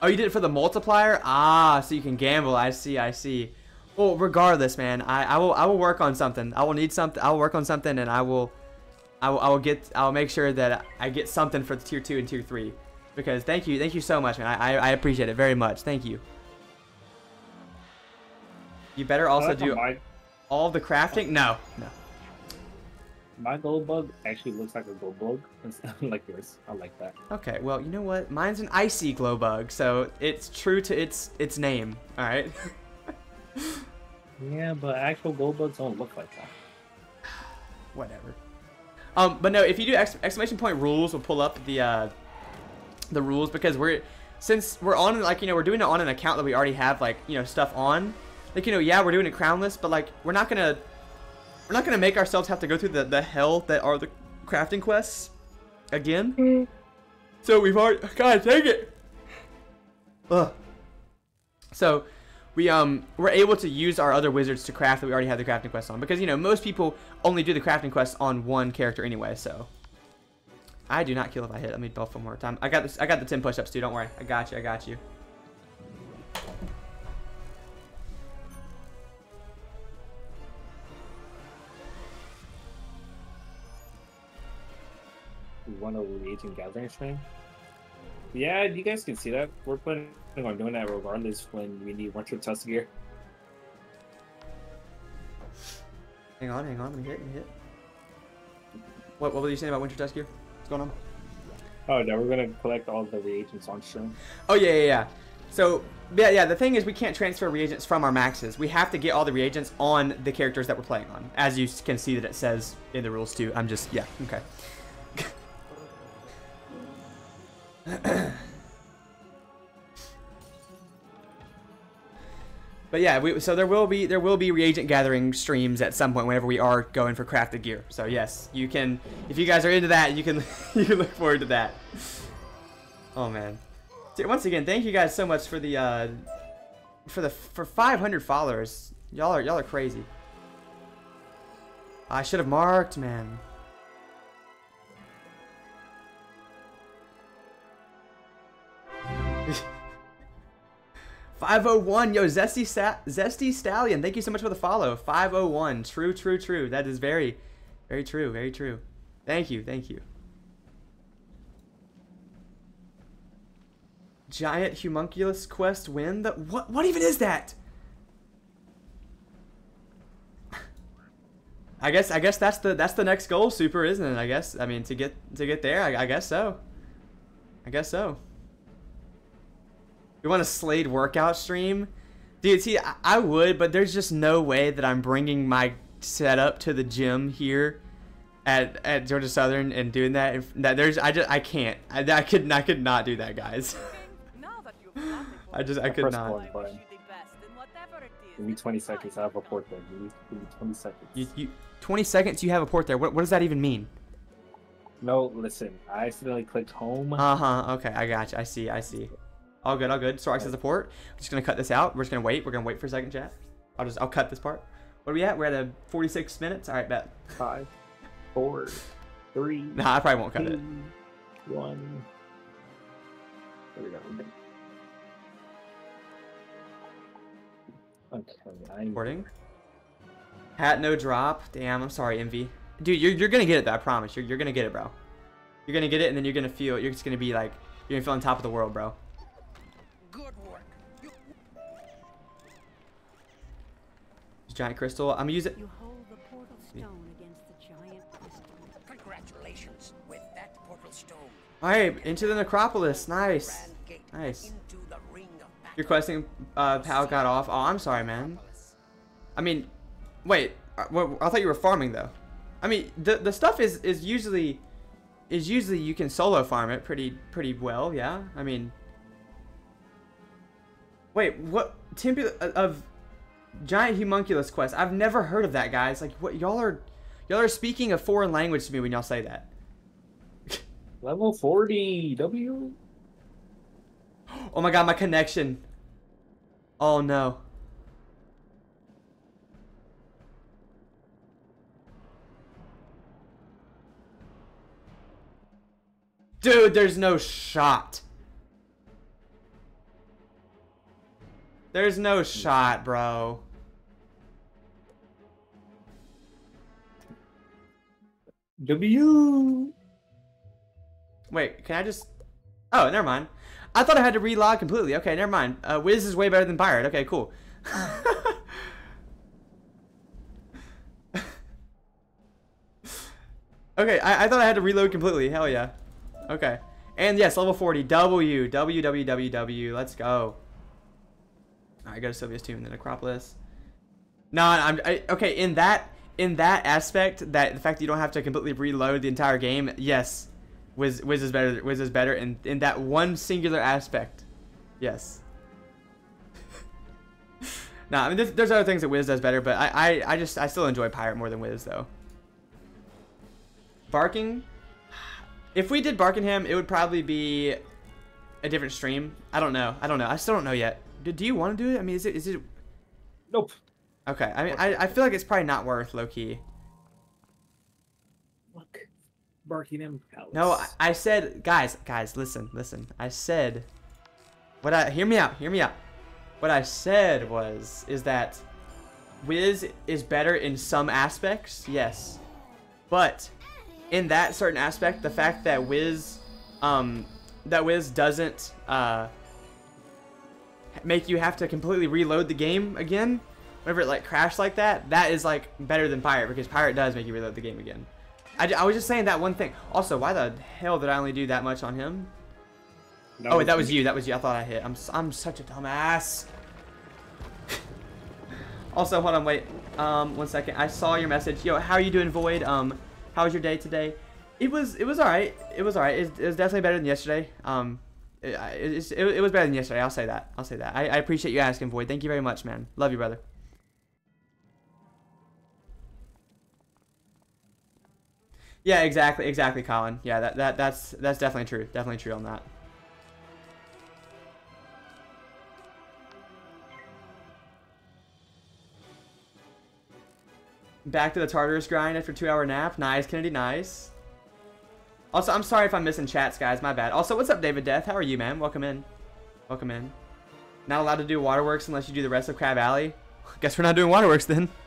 Oh, you did it for the multiplier? Ah, so you can gamble. I see, I see. Well, regardless, man, I, I will I will work on something. I will need something. I will work on something, and I will, I will, I will get. I will make sure that I get something for the tier two and tier three, because thank you, thank you so much, man. I I, I appreciate it very much. Thank you. You better also do my, all the crafting. No, no. my gold bug actually looks like a gold bug instead of like yours. I like that. Okay, well, you know what? Mine's an icy glow bug, so it's true to its its name. All right. Yeah, but actual gold bugs don't look like that. whatever. Um, but no, if you do ex- exclamation point rules, we'll pull up the uh, the rules because we're since we're on like you know we're doing it on an account that we already have like you know stuff on. Like you know, yeah, we're doing it crownless, but like we're not gonna we're not gonna make ourselves have to go through the the hell that are the crafting quests again. So we've already God dang it. Ugh. So we um we're able to use our other wizards to craft that we already have the crafting quest on because you know most people only do the crafting quest on one character anyway. So I do not kill if I hit. Let me buff one more time. I got this. I got the ten push-ups too. Don't worry. I got you. I got you. We want the reagent gathering stream. Yeah, you guys can see that. We're planning on doing that regardless when we need Wintertusk gear. Hang on. Hang on. Let me hit. Let me hit. What What were you saying about Wintertusk gear? What's going on? Oh no, we're gonna collect all the reagents on stream. Oh yeah, yeah, yeah. So yeah, yeah. The thing is, we can't transfer reagents from our maxes. We have to get all the reagents on the characters that we're playing on, as you can see that it says in the rules too. I'm just yeah, okay. But yeah, we, so there will be there will be reagent gathering streams at some point whenever we are going for crafted gear. So yes, you can if you guys are into that, you can you can look forward to that. Oh man. Once again, thank you guys so much for the uh for the for 500 followers. Y'all are y'all are crazy. I should have marked, man. Five oh one, yo, zesty Sta- zesty stallion. Thank you so much for the follow. Five oh one, true, true, true. That is very, very true, very true. Thank you, thank you. Giant Homunculus quest win. The what? What even is that? I guess I guess that's the that's the next goal, super, isn't it? I guess I mean to get to get there. I, I guess so. I guess so. You want a Slade workout stream? Dude, see, I, I would, but there's just no way that I'm bringing my setup to the gym here at at Georgia Southern and doing that. If, that there's, I just, I can't. I, I could, I could not do that, guys. Now that you've done it I just, I could not. one. I wish you the best in whatever it is. Give me 20 seconds. I have a port there. Give me, give me 20 seconds. You, you, 20 seconds. You have a port there. What, what does that even mean? No, listen. I accidentally clicked home. Uh huh. Okay, I got you. I see. I see. All good. All good. Sorry, says the port. I'm just gonna cut this out. We're just gonna wait. We're gonna wait for a second, chat. I'll just, I'll cut this part. What are we at? We're at a 46 minutes. All right, bet. Five, four, three, Nah, I probably won't cut it. two, one. There we go. Okay, I'm Recording. Hat no drop. Damn, I'm sorry, Envy. Dude, you're, you're gonna get it though. I promise. You're, you're gonna get it, bro. You're gonna get it, and then you're gonna feel. You're just gonna be like, you're gonna feel on top of the world, bro. Giant crystal. I'm gonna use it. You hold the portal stone against the giant crystal. congratulations with that portal stone. All right, into the necropolis. Nice. Nice. into the ring of battle. Your questing uh, pal got off. Oh, I'm sorry, man. I mean, wait. uh, What, I thought you were farming though. I mean, the the stuff is is usually is usually you can solo farm it pretty pretty well. Yeah. I mean, wait. What Temple of Giant Homunculus quest? I've never heard of that, guys. Like, what y'all are Y'all are speaking a foreign language to me when y'all say that. Level 40 W. Oh my god, my connection. Oh no. Dude, there's no shot. There's no shot, bro. W. Wait, can I just... Oh, never mind. I thought I had to relog completely. Okay, never mind. Uh, Wiz is way better than Pirate. Okay, cool. okay, I, I thought I had to reload completely. Hell yeah. Okay. And yes, level 40. W. W, W, W, W. Let's go. Alright, go to Sylvia's tomb and then Acropolis. No, I'm... I, okay, in that... In that aspect, that the fact that you don't have to completely reload the entire game, yes, Wiz, Wiz is better. Wiz is better in in that one singular aspect. Yes. nah, I mean, there's, there's other things that Wiz does better, but I, I I just I still enjoy Pirate more than Wiz though. Barking. If we did Barkingham, it would probably be a different stream. I don't know. I don't know. I still don't know yet. Do, do you want to do it? I mean, is it is it? Nope. Okay. I mean, I I feel like it's probably not worth low key. Look. Barkingham Palace. No, I, I said, guys, guys, listen, listen. I said, what I hear me out, hear me out. What I said was, is that Wiz is better in some aspects, yes, but in that certain aspect, the fact that Wiz, um, that Wiz doesn't uh make you have to completely reload the game again, whenever it like crashed like that, that is like better than Pirate because Pirate does make you reload the game again. I, I was just saying that one thing. Also, why the hell did I only do that much on him? oh, wait, that was you. That was you. I thought I hit. I'm, I'm such a dumbass. also, hold on, wait. Um, one second. I saw your message. Yo, how are you doing, Void? Um, how was your day today? It was, it was alright. It was alright. It, it, was definitely better than yesterday. Um, it, it, it, was better than yesterday. I'll say that. I'll say that. I, I appreciate you asking, Void. Thank you very much, man. Love you, brother. Yeah, exactly, exactly, Colin. Yeah, that, that that's that's definitely true. Definitely true on that. Back to the Tartarus grind after two hour nap. Nice, Kennedy, nice. Also, I'm sorry if I'm missing chats, guys. My bad. Also, what's up, David Death? How are you, man? Welcome in. Welcome in. Not allowed to do waterworks unless you do the rest of Crab Alley. Guess we're not doing waterworks then.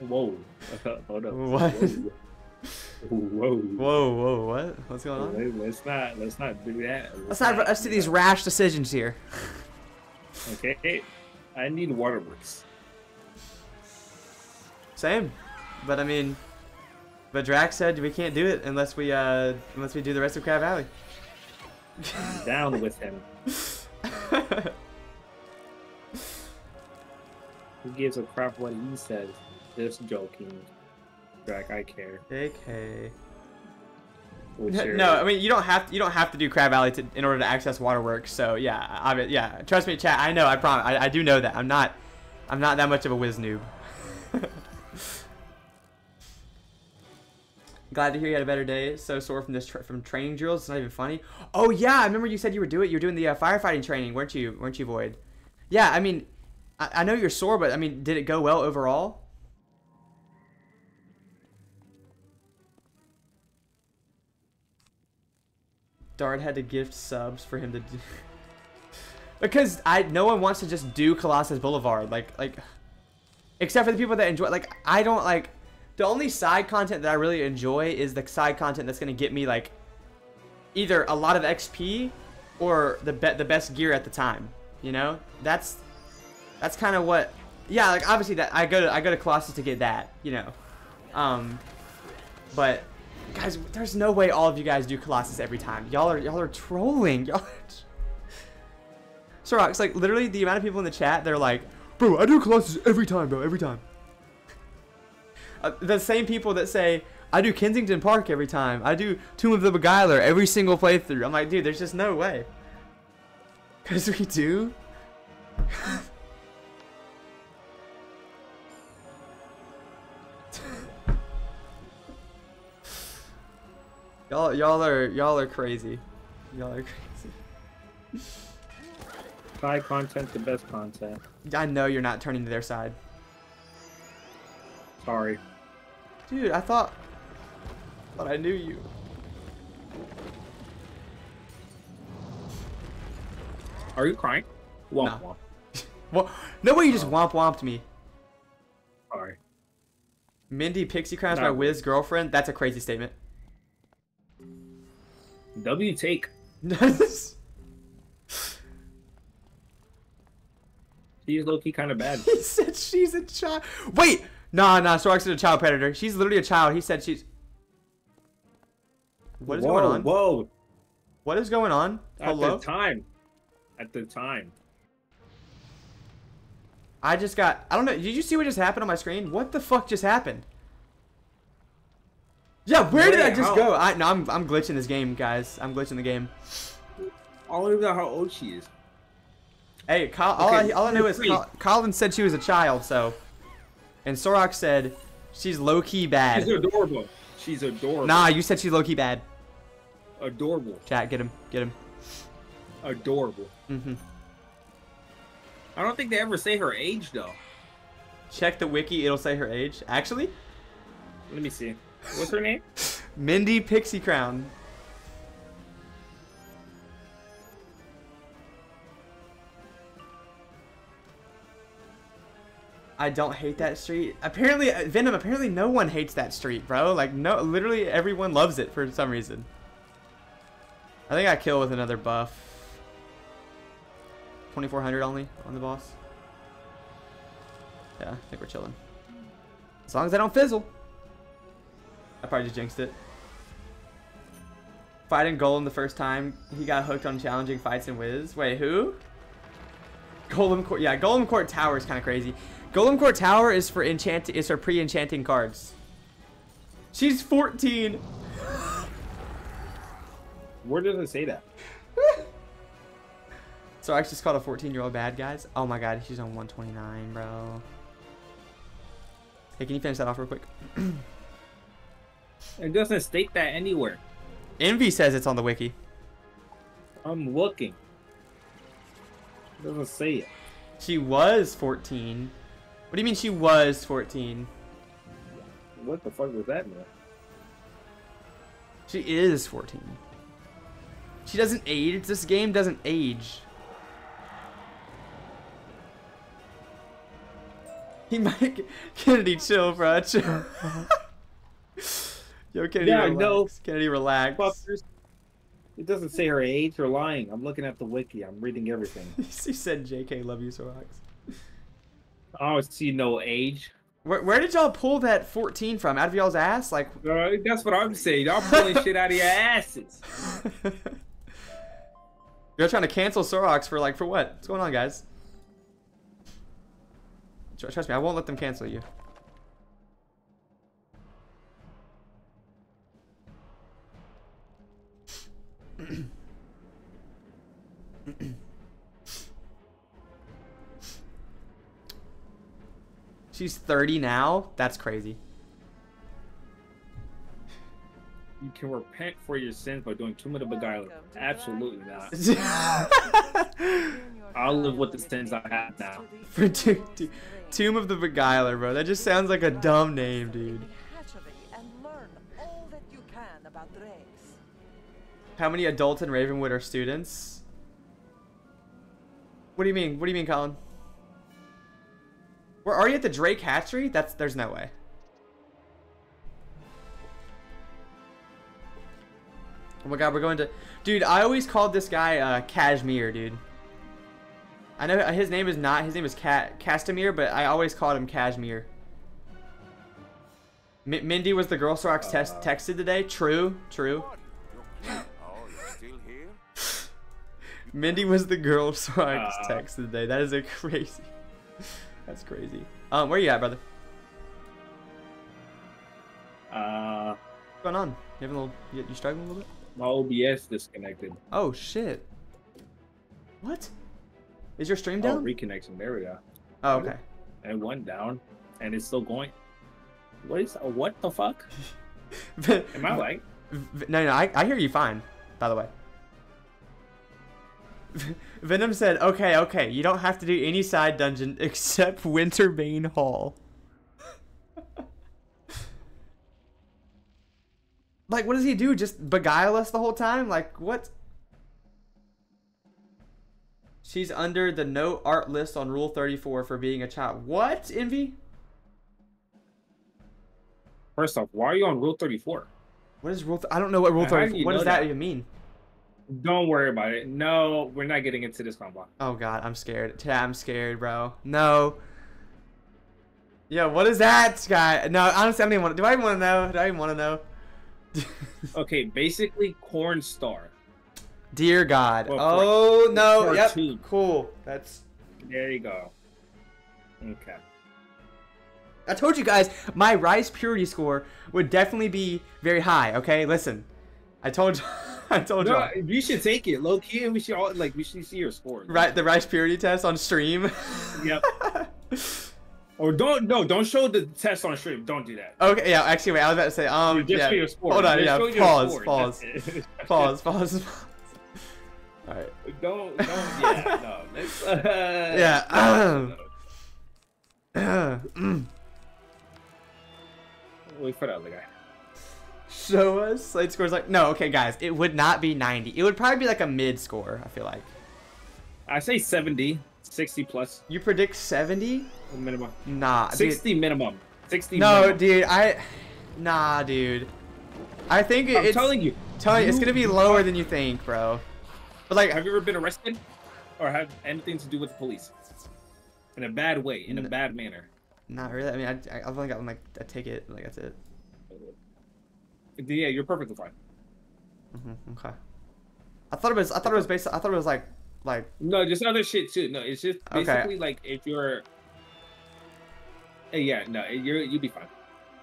Whoa. Hold up. What? Whoa. Whoa, whoa, what? What's going on? Wait, Let's not. Let's not do that. Let's not let's do these rash decisions here. Okay. I need waterworks. Same, but I mean, but Drax said we can't do it unless we uh unless we do the rest of Crab Valley. Down with him. Who gives a crap what he says? Just joking. Drac, I care. Okay. Your- No, I mean you don't have to, you don't have to do Crab Valley to, in order to access Waterworks. So yeah, I mean, yeah. Trust me, chat. I know. I promise. I, I do know that. I'm not I'm not that much of a whiz noob. Glad to hear you had a better day. So sore from this tra- from training drills. It's not even funny. Oh yeah, I remember you said you were doing you were doing the uh, firefighting training, weren't you? Weren't you, Void? Yeah, I mean, I, I know you're sore, but I mean, did it go well overall? Dart had to gift subs for him to do. because I no one wants to just do Colossus Boulevard like like except for the people that enjoy like I don't like the only side content that I really enjoy is the side content that's gonna get me like either a lot of XP or the be- the best gear at the time. You know, that's that's kind of what. Yeah, like obviously that I go to I go to Colossus to get that. You know, um, but guys, there's no way all of you guys do Colossus every time. Y'all are y'all are trolling. Y'all. Are so it's like literally the amount of people in the chat they're like, bro, I do Colossus every time, bro, every time. Uh, the same people that say I do Kensington Park every time. I do Tomb of the Beguiler every single playthrough. I'm like, dude, there's just no way. Cause we do. y'all, y'all are y'all are crazy. Y'all are crazy. High content, the best content. I know you're not turning to their side. Sorry dude. I thought, thought I knew you. Are you crying? Womp No. womp. Well, no way you just oh. womp womped me. Sorry. Mindy Pixiecrown's No. my Wiz girlfriend. That's a crazy statement. W take. She's low key kind of bad. he said she's a child. Wait, nah, nah. Is a child predator. She's literally a child. He said she's. What is whoa, going on? Whoa. What is going on? At Hello. the time. At the time. I just got. I don't know. Did you see what just happened on my screen? What the fuck just happened? Yeah, where did I just how- go? I no, I'm I'm glitching this game, guys. I'm glitching the game. I don't even know how old she is. Hey, Col- all, I, all I know is. Col- Colin said she was a child, so. And Sorox said she's low key bad. She's adorable. She's adorable. Nah, you said she's low key bad. Adorable. Chat, get him, get him. Adorable. Mm-hmm. I don't think they ever say her age though. Check the wiki; it'll say her age. Actually, Let me see. What's her name? Mindy Pixiecrown. I don't hate that street. Apparently, uh, Venom. Apparently, no one hates that street, bro. Like, no, literally everyone loves it for some reason. I think I kill with another buff. 2400 only on the boss. Yeah, I think we're chilling. As long as I don't fizzle. I probably just jinxed it. Fighting Golem the first time, he got hooked on challenging fights in Wiz. Wait, who? Golem Court. Yeah, Golem Court Tower is kind of crazy. Golem Court Tower is for enchant is for pre-enchanting cards. She's 14. Where does it say that? So I just called a 14 year old bad guys. Oh my god, she's on 129, bro. Hey, can you finish that off real quick? It doesn't state that anywhere. Envy says it's on the wiki. I'm looking. It doesn't say it. She was 14. What do you mean she was 14? What the fuck was that, man? She is 14. She doesn't age. This game doesn't age. He might Kennedy chill, bro. Chill. Yo, Kennedy, Yeah, relax. know. Kennedy, relax. It doesn't say her age or lying. I'm looking at the wiki. I'm reading everything. she said, "JK, love you, Sorox." I don't see no age. Where, where did y'all pull that 14 from? Out of y'all's ass? Like, Uh, that's what I'm saying. Y'all pulling shit out of your asses. You're trying to cancel Sorox for like for what? What's going on, guys? Trust me, I won't let them cancel you. She's 30 now? That's crazy. You can repent for your sins by doing Tomb of the Beguiler. Absolutely not. I'll live with the sins I have now. For to- to- Tomb of the Beguiler, bro. That just sounds like a dumb name, dude. hatchery and learn all that you can about drakes. How many adults in Ravenwood are students? What do you mean? What do you mean, Colin? We're already at the Drake hatchery? That's there's no way. Oh my god, we're going to Dude, I always called this guy uh Kashmir, dude. I know his name is not his name is Cat Castamir, but I always called him Kashmir. M- Mindy was the girl Sorox test texted today. True, true. Oh, you're still here? Mindy was the girl Sorox Uh. texted today. That is a crazy. That's crazy. Um, where you at, brother? Uh, What's going on? You having a little? You, you struggling a little bit? my OBS disconnected. Oh shit. What? Is your stream Oh, down? reconnection. There we go. Oh, okay. And it went down, and it's still going. What is? What the fuck? Am I like? No, no, I, I hear you fine. By the way. Venom said, "Okay, okay, you don't have to do any side dungeon except Winterbane Hall." like, what does he do? Just beguile us the whole time? Like, what? She's under the no art list on Rule 34 for being a child. What, Envy? First off, why are you on Rule 34? What is Rule? Th- I don't know what Rule 34. What does that that? even mean? Don't worry about it. No, we're not getting into this combo. Oh god, I'm scared. I'm scared, bro. No. Yo, what is that, guy? No, honestly, I don't even want. Do I even want to know? Do I even want to know? Okay, basically corn star. Dear God. Well, oh for- no. for Yep. two. Cool. That's. There you go. Okay. I told you guys my rice purity score would definitely be very high. Okay, listen. I told you. I told No, you. you should take it, low key, and we should all like we should see your score. Right, the rice purity test on stream. Yep. or don't no, don't show the test on stream. Don't do that. okay, yeah. Actually, wait. I was about to say. Um. Just yeah. Hold on. Just Yeah. Pause. Pause. Pause. Pause. Pause. All right. don't don't yeah no. Let's, uh, Yeah, no. Mm. Wait for the other guy. Show us. Slate scores like no. Okay, guys, it would not be 90. It would probably be like a mid score. I feel like. I say 70, 60 plus You predict 70? minimum. Nah, dude. 60 minimum. 60 No, minimum. dude. I. Nah, dude. I think I'm it's telling you. telling you, it's gonna be lower than you think, bro. But like, Have you ever been arrested or had anything to do with the police? In a bad way, in a bad manner. not really. I mean, I- I've only gotten like a ticket. Like that's it. Yeah, you're perfectly fine. hmm okay. I thought it was. I thought it was based. I thought it was like, like. No, just other shit too. No, it's just Okay. basically like if you're. Eh, Yeah, no, you're you'll be fine.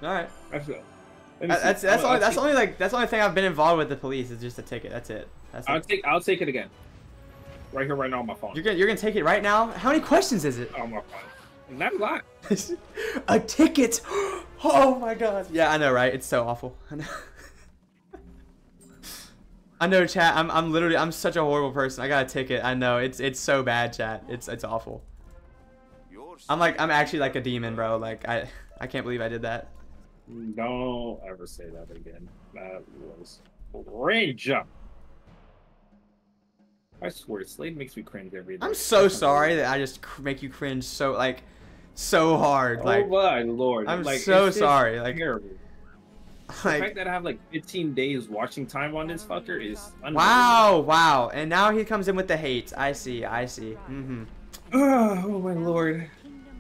All right. That's let me That- see. That's that's I'll- only I'll that's only like that's the only thing I've been involved with the police is just a ticket. That's it. That's I'll it. take I'll take it again. Right here, right now on my phone. You're gonna you're gonna take it right now. How many questions is it? On my phone. Not a lot. a ticket. Oh my god. Yeah, I know, right? It's so awful. I know. I know, chat. I'm I'm literally I'm such a horrible person. I got a ticket. I know. It's it's so bad, chat. It's it's awful. I'm like I'm actually like a demon, bro. Like I I can't believe I did that. Don't ever say that again. That was cringe. I swear, Slade makes me cringe every day. I'm so sorry that I just cr- make you cringe so like so hard. Like oh my lord! I'm like, so sorry, like- terrible. The fact that I have like 15 days watching time on this fucker is wow, wow. And now he comes in with the hate. I see. I see. Mhm. oh my lord!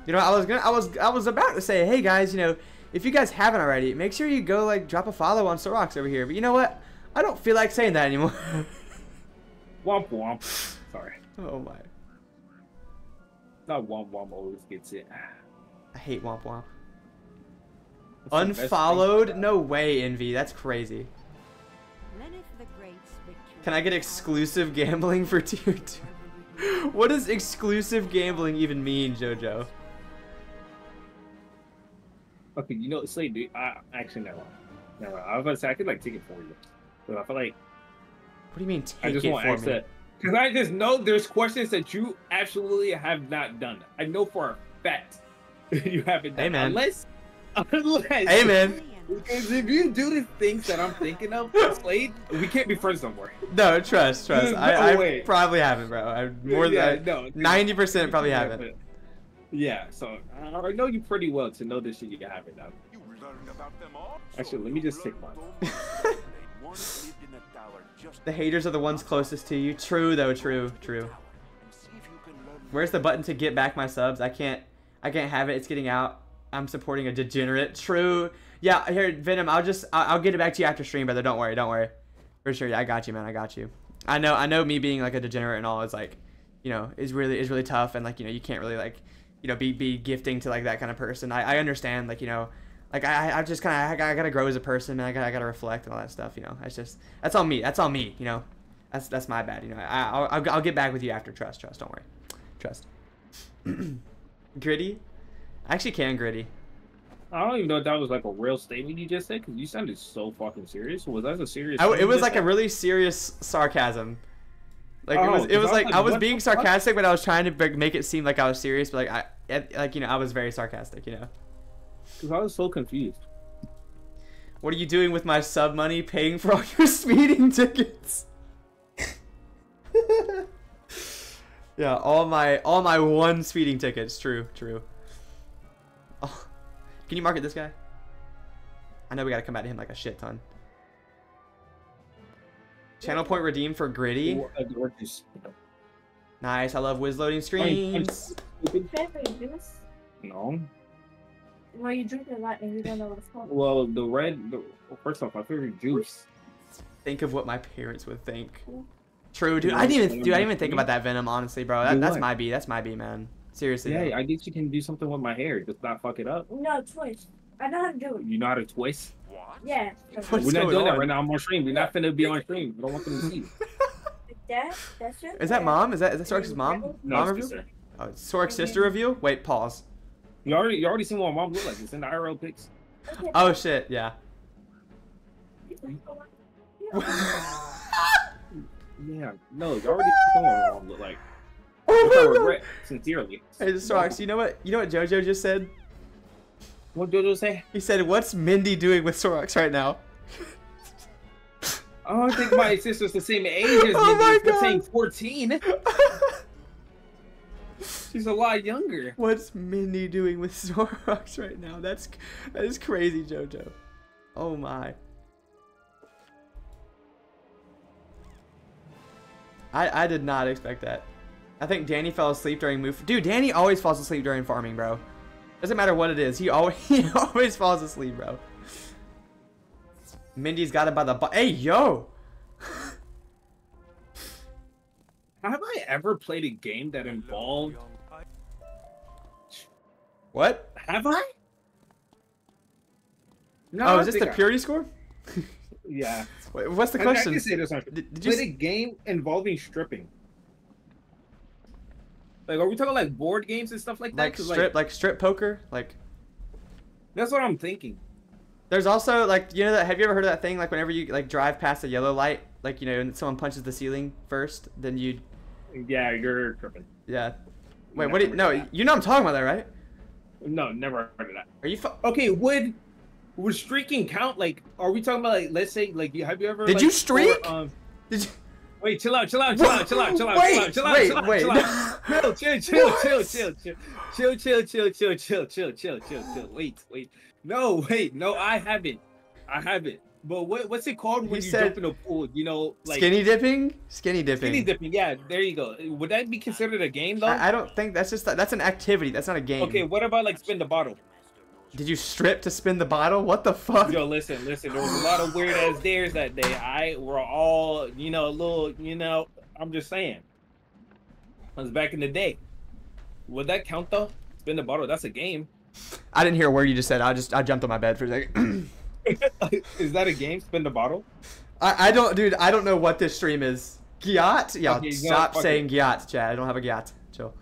You know, I was gonna, I was, I was about to say, hey guys, you know, if you guys haven't already, make sure you go like drop a follow on Sorox over here. But you know what? I don't feel like saying that anymore. Womp womp. Sorry, oh my, not womp womp always gets it. I hate Womp Womp. It's the best thing. Unfollowed? No way, Envy. That's crazy. Lenneth the Great's victory. Can I get exclusive gambling for tier two? What does exclusive gambling even mean, JoJo? Okay, you know, Slade, dude. I actually never. mind. Never. I was about to say I could like take it for you, but I feel like What do you mean take I just it want for to me? Ask because I just know there's questions that you absolutely have not done. I know for a fact you haven't done. Hey, man. Unless, unless. Hey man. Because if you do the things that I'm thinking of, Slade, we can't be friends no more. No, trust, trust. There's I, I probably haven't, bro. I more Yeah, than no, ninety percent probably haven't. Yeah, so uh, I know you pretty well to know this shit you haven't done. You learned about them all. Actually, let me just take mine. The haters are the ones closest to you. True though, true, true. Where's the button to get back my subs? I can't I can't have it. It's getting out. I'm supporting a degenerate. True. Yeah, here Venom, I'll just I'll, I'll get it back to you after stream, brother. Don't worry, don't worry. For sure. Yeah, I got you, man. I got you. I know I know me being like a degenerate and all is like, you know, is really is really tough and like, you know, you can't really like, you know, be be gifting to like that kind of person. I, I understand like, you know, like I I just kind of I, gotta grow as a person and I gotta I gotta reflect and all that stuff. You know, it's just that's on me. That's on me. You know, that's that's my bad. You know, I I'll, I'll, I'll get back with you after. Trust, trust. Don't worry, trust. gritty, I actually can gritty. I don't even know if that was like a real statement you just said because you sounded so fucking serious. Was that a serious? I, it was like a really serious sarcasm. Like it Oh, was, it was I was like like, I was being the fuck? sarcastic, but I was trying to make it seem like I was serious. But like I, like you know, I was very sarcastic. You know, 'Cause I was so confused. what are you doing with my sub money, paying for all your speeding tickets? yeah, all my all my one speeding tickets. True, true. Oh, can you market this guy? I know we gotta come back to him like a shit ton. Channel point redeemed for gritty. Or- or just- Nice. I love Wiz loading screens. No. Well, you drink a lot and you don't know what it's called. Well, the red. The, well, first off, my favorite juice. Think of what my parents would think. True, dude. I didn't even, dude. I didn't even think about that venom. Honestly, bro. That, that's my B. That's my B, man. Seriously. Yeah, though. I guess you can do something with my hair, just not fuck it up. No, twist. I know how to do it. You know how to twist. Yeah. What's We're not going doing that right now. I'm on stream. We're not finna be on stream. I don't want them to see. Like that. That's it. Is that mom? Is that is that Sork's mom? No, mom it's review? sister. Oh, it's Sork's sister review. Wait, pause. You already, you already seen what my mom look like. It's in the IRL pics. Oh shit, yeah. Yeah, no, you already seen what my mom look like. Which I oh my regret, sincerely. god. Hey, Sorks, you know what? You know what JoJo just said? What Jojo say? He said, "What's Mindy doing with Sorks right now?" Oh, I don't think my sister's the same age as me. Oh my We're God. saying 14. She's a lot younger. What's Mindy doing with Sorox right now? That's that is crazy, JoJo. Oh my. I I did not expect that. I think Danny fell asleep during move. Dude, Danny always falls asleep during farming, bro. Doesn't matter what it is. He always he always falls asleep, bro. Mindy's got him by the butt. Hey, yo. Have I ever played a game that involved? What? Have I? No. oh, is this think the I- purity score? Yeah. Wait, what's the I- I question? can say this on- Did, did you Played a game involving stripping. Like, are we talking like board games and stuff like that? like 'Cause, strip like strip poker like that's what I'm thinking. there's also like you know that have you ever heard of that thing like whenever you like drive past a yellow light like you know and someone punches the ceiling first then you Yeah, you're tripping. yeah wait Never what do you heard no that. you know i'm talking about that right No, never heard of that. are you fu- Okay, would would streaking count? Like, are we talking about like, let's say, like, have you ever? Did like, you scored, streak? um, did you wait, chill out, chill out, chill out, chill out, chill out, Wait, chill out, wait, chill out, wait. chill out, chill, chill, chill, chill, chill, chill, chill, chill, chill, chill, chill, chill, chill, chill, chill. Wait, wait. No, wait, no, I haven't. I haven't. But what what's it called when You jump in a pool? You know, like skinny dipping skinny dipping skinny dipping. Yeah, there you go. Would that be considered a game though? I, I don't think that's just that's an activity that's not a game Okay, what about like spin the bottle? did you strip to spin the bottle what the fuck Yo, listen, listen. There was a lot of weird ass dares that day. I we're all, you know, a little, you know. I'm just saying. It was back in the day. Would that count though? Spin the bottle. That's a game. i didn't hear a word you just said i just i jumped on my bed for a second Is that a game? Spin the bottle. I, I don't dude i don't know what this stream is gyat yeah Okay, stop fuck saying it. gyat chad i don't have a gyat chill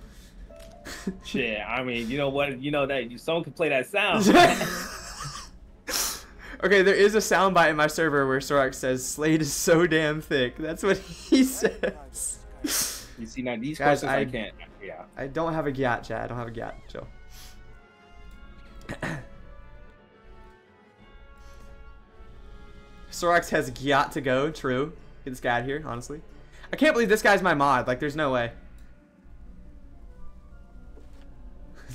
Shit. I mean, you know what? You know that you someone can play that sound. okay, there is a soundbite in my server where Sorox says Slade is so damn thick. That's what he says. you see now these Guys, questions I, I- can't. Yeah. I don't have a gyat, Chad. I don't have a gyat. Chill. Sorox has got to go. True. Get this guy out here, honestly. I can't believe this guy's my mod. Like, there's no way.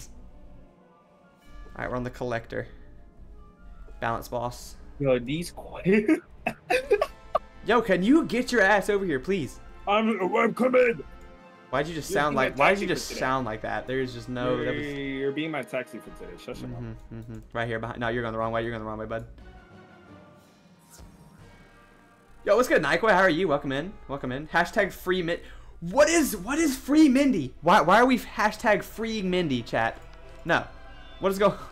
Alright, we're on the collector. Balance boss. Yo, these. Yo, can you get your ass over here, please? I'm I'm coming. Why'd you just You're sound like? Why'd you just sound like that? There's just no. you're, That was, you're being my taxi for today. Shut mouth. hmm hmm Right here behind. No, you're going the wrong way. You're going the wrong way, bud. Yo, what's good, Nyquil? How are you? Welcome in. Welcome in. Hashtag free Min. What is what is free Mindy? Why why are we hashtag freeing Mindy, chat? No. What is going?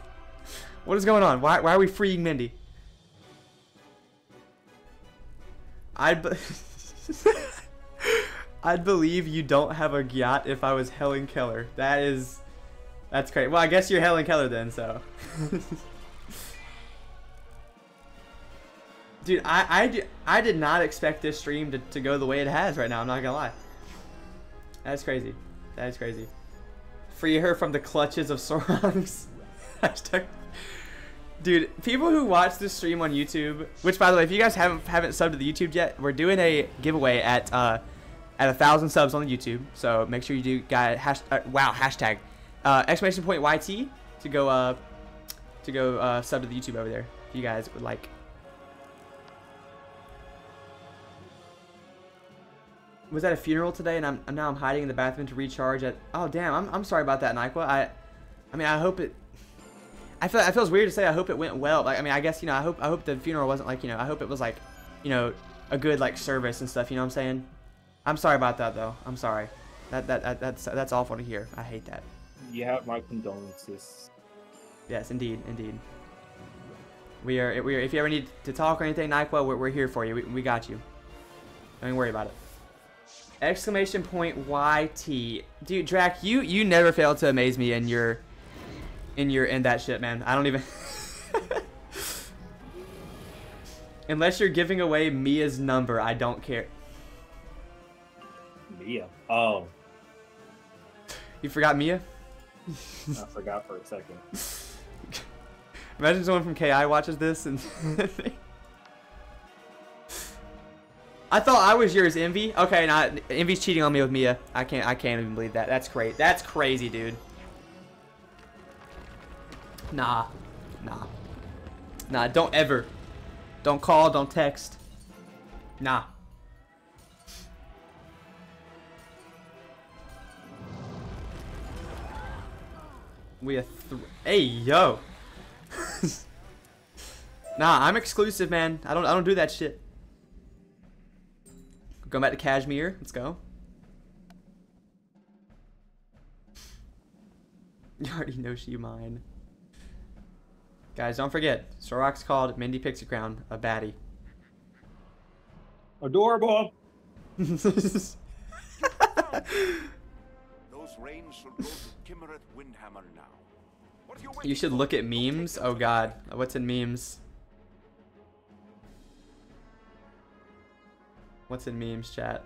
What is going on? Why why are we freeing Mindy? I'd be- I'd believe you don't have a gyat if I was Helen Keller. That is that's great. Well, I guess you're Helen Keller then, so. Dude, I, I, I did not expect this stream to, to go the way it has right now. I'm not gonna lie. That's crazy. That is crazy. Free her from the clutches of Sorongs. Hashtag. Dude, people who watch this stream on YouTube, which by the way, if you guys haven't haven't subbed to the YouTube yet, we're doing a giveaway at uh at a thousand subs on the YouTube. So make sure you do guy hash uh, wow hashtag uh, exclamation point YT to go uh to go uh, sub to the YouTube over there if you guys would like. Was at a funeral today, and I'm now I'm hiding in the bathroom to recharge. At oh damn, I'm, I'm sorry about that, Nyqua. I, I mean I hope it. I feel it feels weird to say I hope it went well. Like I mean I guess you know I hope I hope the funeral wasn't like you know I hope it was like, you know, a good like service and stuff. You know what I'm saying? I'm sorry about that though. I'm sorry. That that, that that's that's awful to hear. I hate that. You have my condolences. Yes, indeed, indeed. We are, we are. If you ever need to talk or anything, Nyquil, we're, we're here for you. We, we got you. Don't even worry about it. Exclamation point YT, dude, Drac, you you never fail to amaze me in your, in your in that shit, man. I don't even. Unless you're giving away Mia's number, I don't care. Mia. Oh, You forgot Mia? I forgot for a second. Imagine someone from KI watches this and. I thought I was yours, Envy. Okay, now Envy's cheating on me with Mia. I can't. I can't even believe that. That's crazy. That's crazy, dude. Nah, nah, nah. Don't ever. Don't call. Don't text. Nah. We a th Hey yo. nah, I'm exclusive, man. I don't. I don't do that shit. Going back to Kashmir. Let's go. You already know she mine. Guys, don't forget. Sorox called Mindy Pixiecrown a baddie. Adorable. Those reins should go to Kimmereth Windhammer now. You you should look at memes. Oh god. What's in memes? What's in memes, chat?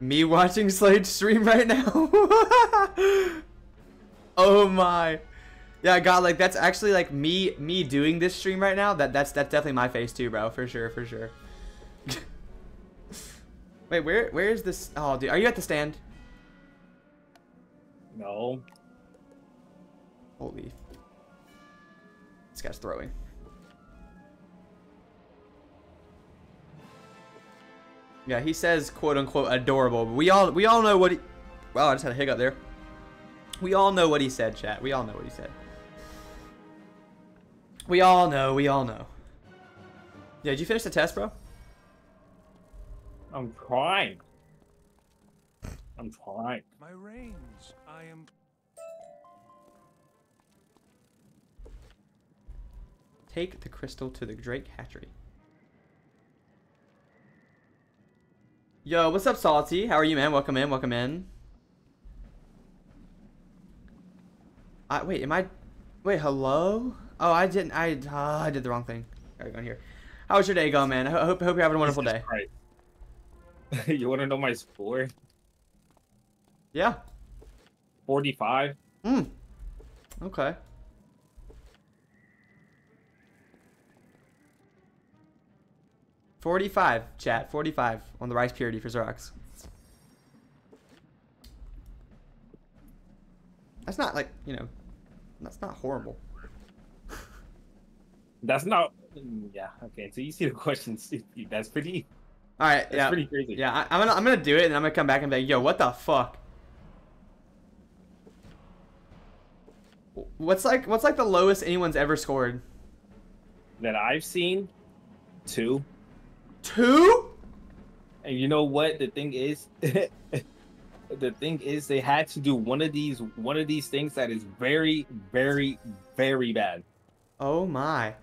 Me watching Slade stream right now? oh my. Yeah, God, like that's actually like me me doing this stream right now. That that's that's definitely my face too, bro. For sure, for sure. Wait, where where is this? Oh, dude, are you at the stand? No. Holy. This guy's throwing. Yeah, he says quote unquote adorable, but we all we all know what he Wow, I just had a hiccup there. We all know what he said, chat. We all know what he said. We all know, we all know. Yeah, did you finish the test, bro? I'm trying. I'm trying. My reins. I am. Take the crystal to the Drake hatchery. Yo, what's up, Salty? How are you, man? Welcome in, welcome in. I wait, am I? Wait, hello? Oh, I didn't. I uh, I did the wrong thing. Gotta go in here. How was your day going, man? I ho- hope hope you're having a wonderful day. Right. you want to know my score? Yeah. 45. Hmm. Okay. Forty-five, chat. Forty-five on the rice purity for Sorox. That's not like you know. That's not horrible. That's not. mm, Yeah. Okay. So you see the questions. That's pretty. All right. That's yeah. pretty crazy. Yeah. I, I'm gonna I'm gonna do it, and I'm gonna come back and be like, "Yo, what the fuck?" What's like What's like the lowest anyone's ever scored? That I've seen. Two. Two? And you know what the thing is? the thing is they had to do one of these one of these things that is very very very bad. Oh my.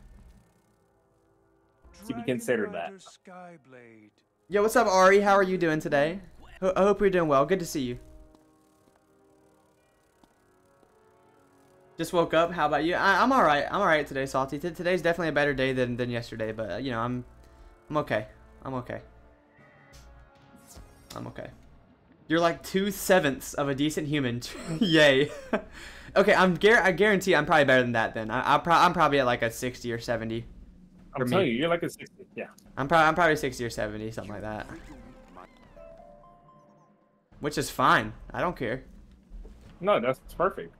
To be considered that. Skyblade. Yo, what's up, Ari? How are you doing today? Ho- I hope you're doing well. Good to see you. Just woke up. How about you? I, I'm all right. I'm all right today, Salty. T- today's definitely a better day than, than yesterday, but you know, I'm I'm okay. I'm okay. I'm okay. You're like two sevenths of a decent human. Yay. okay, I'm gar- I guarantee I'm probably better than that. Then I, I'll pro- I'm probably at like a 60 or 70. I'm For me. telling you, you're like a 60. Yeah. I'm probably I'm probably 60 or 70, something like that. Which is fine. I don't care. No, that's perfect.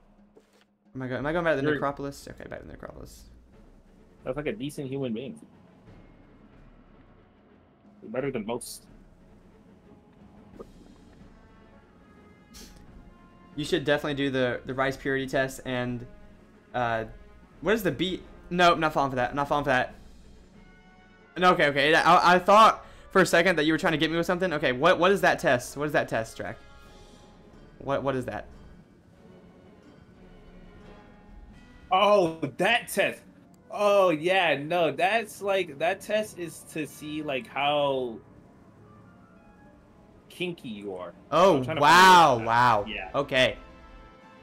Am I going? Am I going back to the You're- necropolis? Okay, back to the necropolis. That's like a decent human being. You're better than most. You should definitely do the the rice purity test and uh, what is the beat? Nope, not falling for that. Not falling for that. No, okay, okay. I, I thought for a second that you were trying to get me with something. Okay, what what is that test? What is that test, Drac? What what is that? Oh, that test. Oh yeah, no, that's like that test is to see like how kinky you are. Oh to wow, figure it out. wow. Yeah. Okay.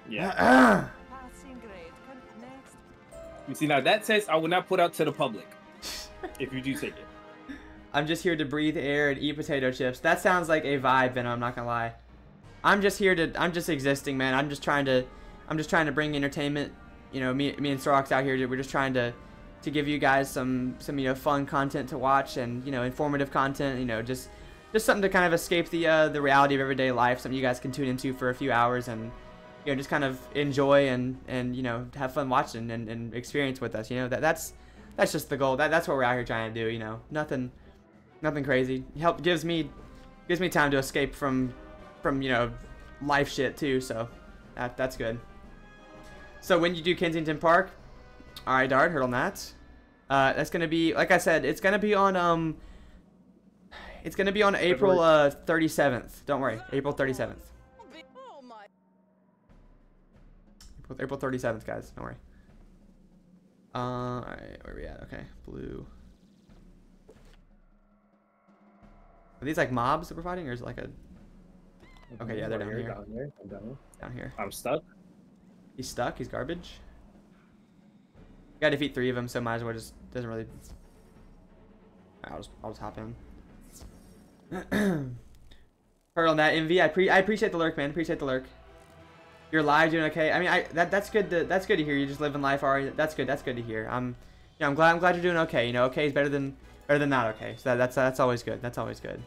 Yeah. Passing grade. Con- Next. You see now that test I will not put out to the public. if you do take it. I'm just here to breathe air and eat potato chips. That sounds like a vibe, Venom. I'm not gonna lie. I'm just here to. I'm just existing, man. I'm just trying to. I'm just trying to bring entertainment. You know, me, me and Sorox out here. We're just trying to, to give you guys some, some you know, fun content to watch and you know, informative content. You know, just, just something to kind of escape the, uh, the reality of everyday life. Something you guys can tune into for a few hours and, you know, just kind of enjoy and, and you know, have fun watching and, and experience with us. You know, that that's, that's just the goal. That that's what we're out here trying to do. You know, nothing, nothing crazy. Help gives me, gives me time to escape from, from you know, life shit too. So, that that's good. So when you do Kensington Park, all right, Dart, heard on that. Uh, that's gonna be like I said, it's gonna be on um, it's gonna be on April uh 37th. Don't worry, April 37th. Oh. April, April 37th, guys. Don't worry. Uh, all right, where we at? Okay, blue. Are these like mobs that we're fighting, or is it like a Okay, yeah, they're down here. Down here. I'm down here. down here? I'm stuck. He's stuck. He's garbage. Gotta defeat three of them, so might as well just doesn't really. I'll just I'll just hop in. Heard on that MV. I pre I appreciate the lurk, man. Appreciate the lurk. You're live, doing okay. I mean, I that that's good. To, that's good to hear. You're just living life, already. That's good. That's good to hear. I'm, yeah, I'm glad. I'm glad you're doing okay. You know, okay is better than better than not okay. So that, that's that's always good. That's always good.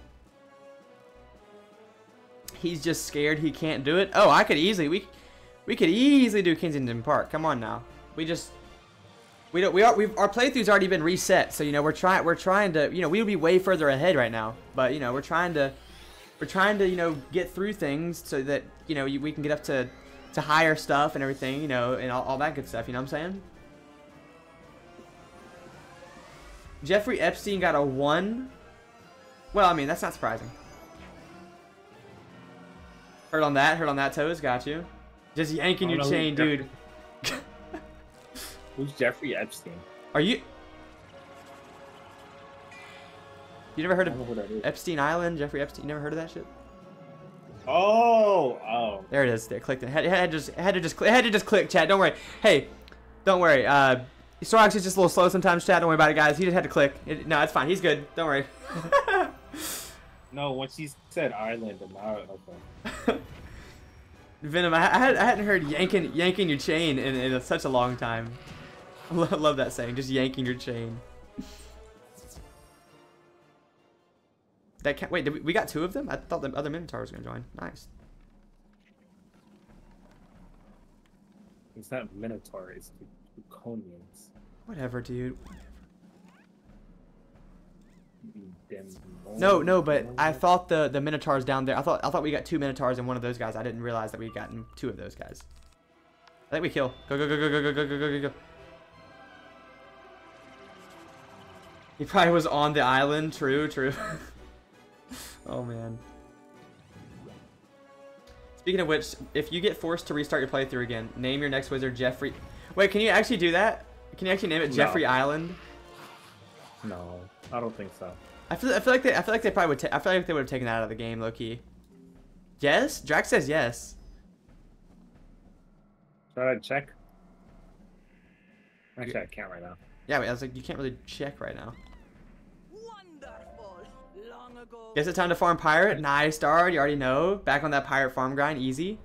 He's just scared he can't do it. Oh, I could easily we we could easily do Kensington Park. Come on now. We just we don't we are we've our playthrough's already been reset. So you know we're trying we're trying to you know we would be way further ahead right now. But you know we're trying to we're trying to you know get through things so that you know we can get up to to higher stuff and everything. You know and all, all that good stuff. You know what I'm saying? Jeffrey Epstein got a one. Well, I mean that's not surprising. Heard on that, heard on that toes, got you. Just yanking your don't know who chain, dude. Who's Jeffrey Epstein? Are you? You never heard I don't know of who that is. Epstein Island, Jeffrey Epstein? You never heard of that shit? Oh, oh. There it is. There, clicked it. Had, had to just, had to just, had to just click. Chat. Don't worry. Hey, don't worry. Uh, Sorox is just a little slow sometimes. Chat. Don't worry about it, guys. He just had to click. It, no, it's fine. He's good. Don't worry. No, when she said Ireland, and now okay. Venom. I, I, had, I hadn't heard yanking, yanking your chain in, in such a long time. I love that saying. Just yanking your chain. That can't wait. Did we, we got two of them. I thought the other Minotaur was gonna join. Nice. It's not Minotaur, it's the Draconians. Whatever, dude. Them No, no, but I thought the the Minotaurs down there. I thought I thought we got two Minotaurs and one of those guys. I didn't realize that we gotten two of those guys. I think we kill. Go go go go go go go go go go go. He probably was on the island. True, true. oh man. Speaking of which, if you get forced to restart your playthrough again, name your next wizard Jeffrey. Wait, can you actually do that? Can you actually name it No. Jeffrey Island? No, I don't think so. I feel, I feel like they, I feel like they probably would. Ta- I feel like they would have taken that out of the game, low key. Yes, Drax says yes. Should I check? Actually, I can't right now. Yeah, but I was like, you can't really check right now. Wonderful. Long ago. Guess it's time to farm pirate. Nice, Dard. You already know. Back on that pirate farm grind. Easy.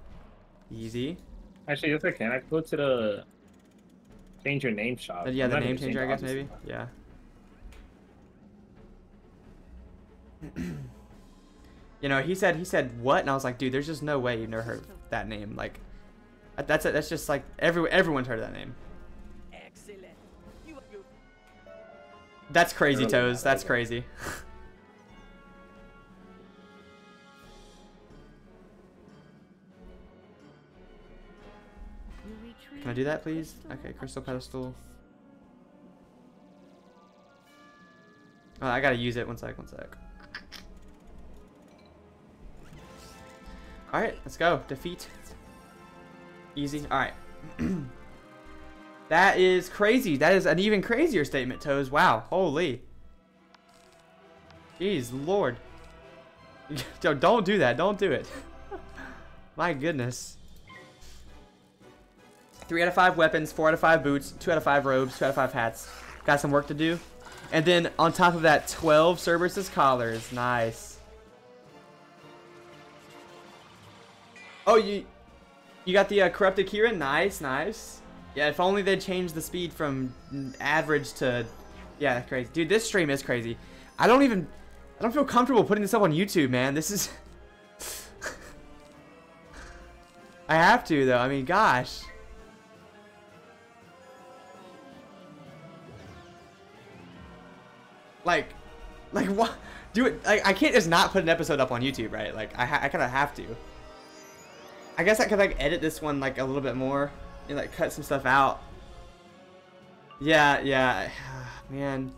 Easy. Actually, yes, I can. I can go to the change your name shop. Uh, yeah, I'm the name even changer, I guess, changing maybe. obviously. Yeah. You know, he said, he said, what? And I was like, dude, there's just no way you've never heard that name. Like, that's it. That's just like, every, everyone's heard of that name. Excellent. You, you That's crazy, Toes. That's crazy. Can I do that, please? Okay, crystal pedestal. Oh, I gotta use it. One sec, one sec. Alright, let's go. Defeat. Easy. Alright. that is crazy. That is an even crazier statement, Toes. Wow. Holy. Jeez, Lord. Don't do that. Don't do it. My goodness. Three out of five weapons, four out of five boots, two out of five robes, two out of five hats. Got some work to do. And then on top of that, 12 Cerberus's collars. Nice. Oh, you you got the uh, corrupted Kira. Nice, nice. Yeah, if only they'd changed the speed from average to, yeah, crazy. Dude, this stream is crazy. I don't even, I don't feel comfortable putting this up on YouTube, man. This is, I have to though. I mean, gosh. Like, like what? Do it. Like, I can't just not put an episode up on YouTube, right? Like, I, I kind of have to. I guess I could like edit this one like a little bit more and like cut some stuff out. Yeah, yeah, man.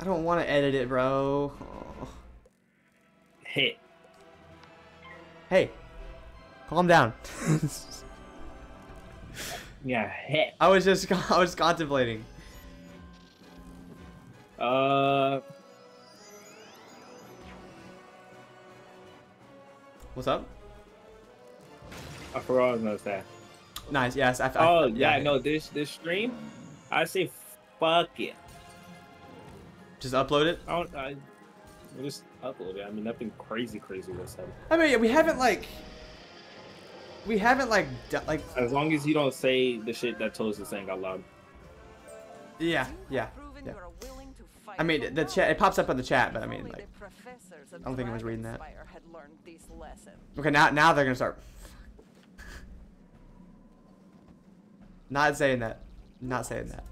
I don't want to edit it, bro. Oh. Hit. Hey, calm down. Yeah, hit. I was just I was contemplating. Uh, What's up? I forgot I was gonna say. Nice. Yes. I, I, Oh yeah, no, this this stream, I say fuck it. Just upload it. I don't. I just upload it. I mean, nothing crazy, crazy was said. I mean, we haven't like. We haven't like like. As long as you don't say the shit that Toast is saying out loud. Yeah. Yeah. yeah. I mean, the chat. It pops up on the chat, but I mean, like. I don't think anyone's reading that. Okay, now now they're gonna start. Not saying that. Not saying that.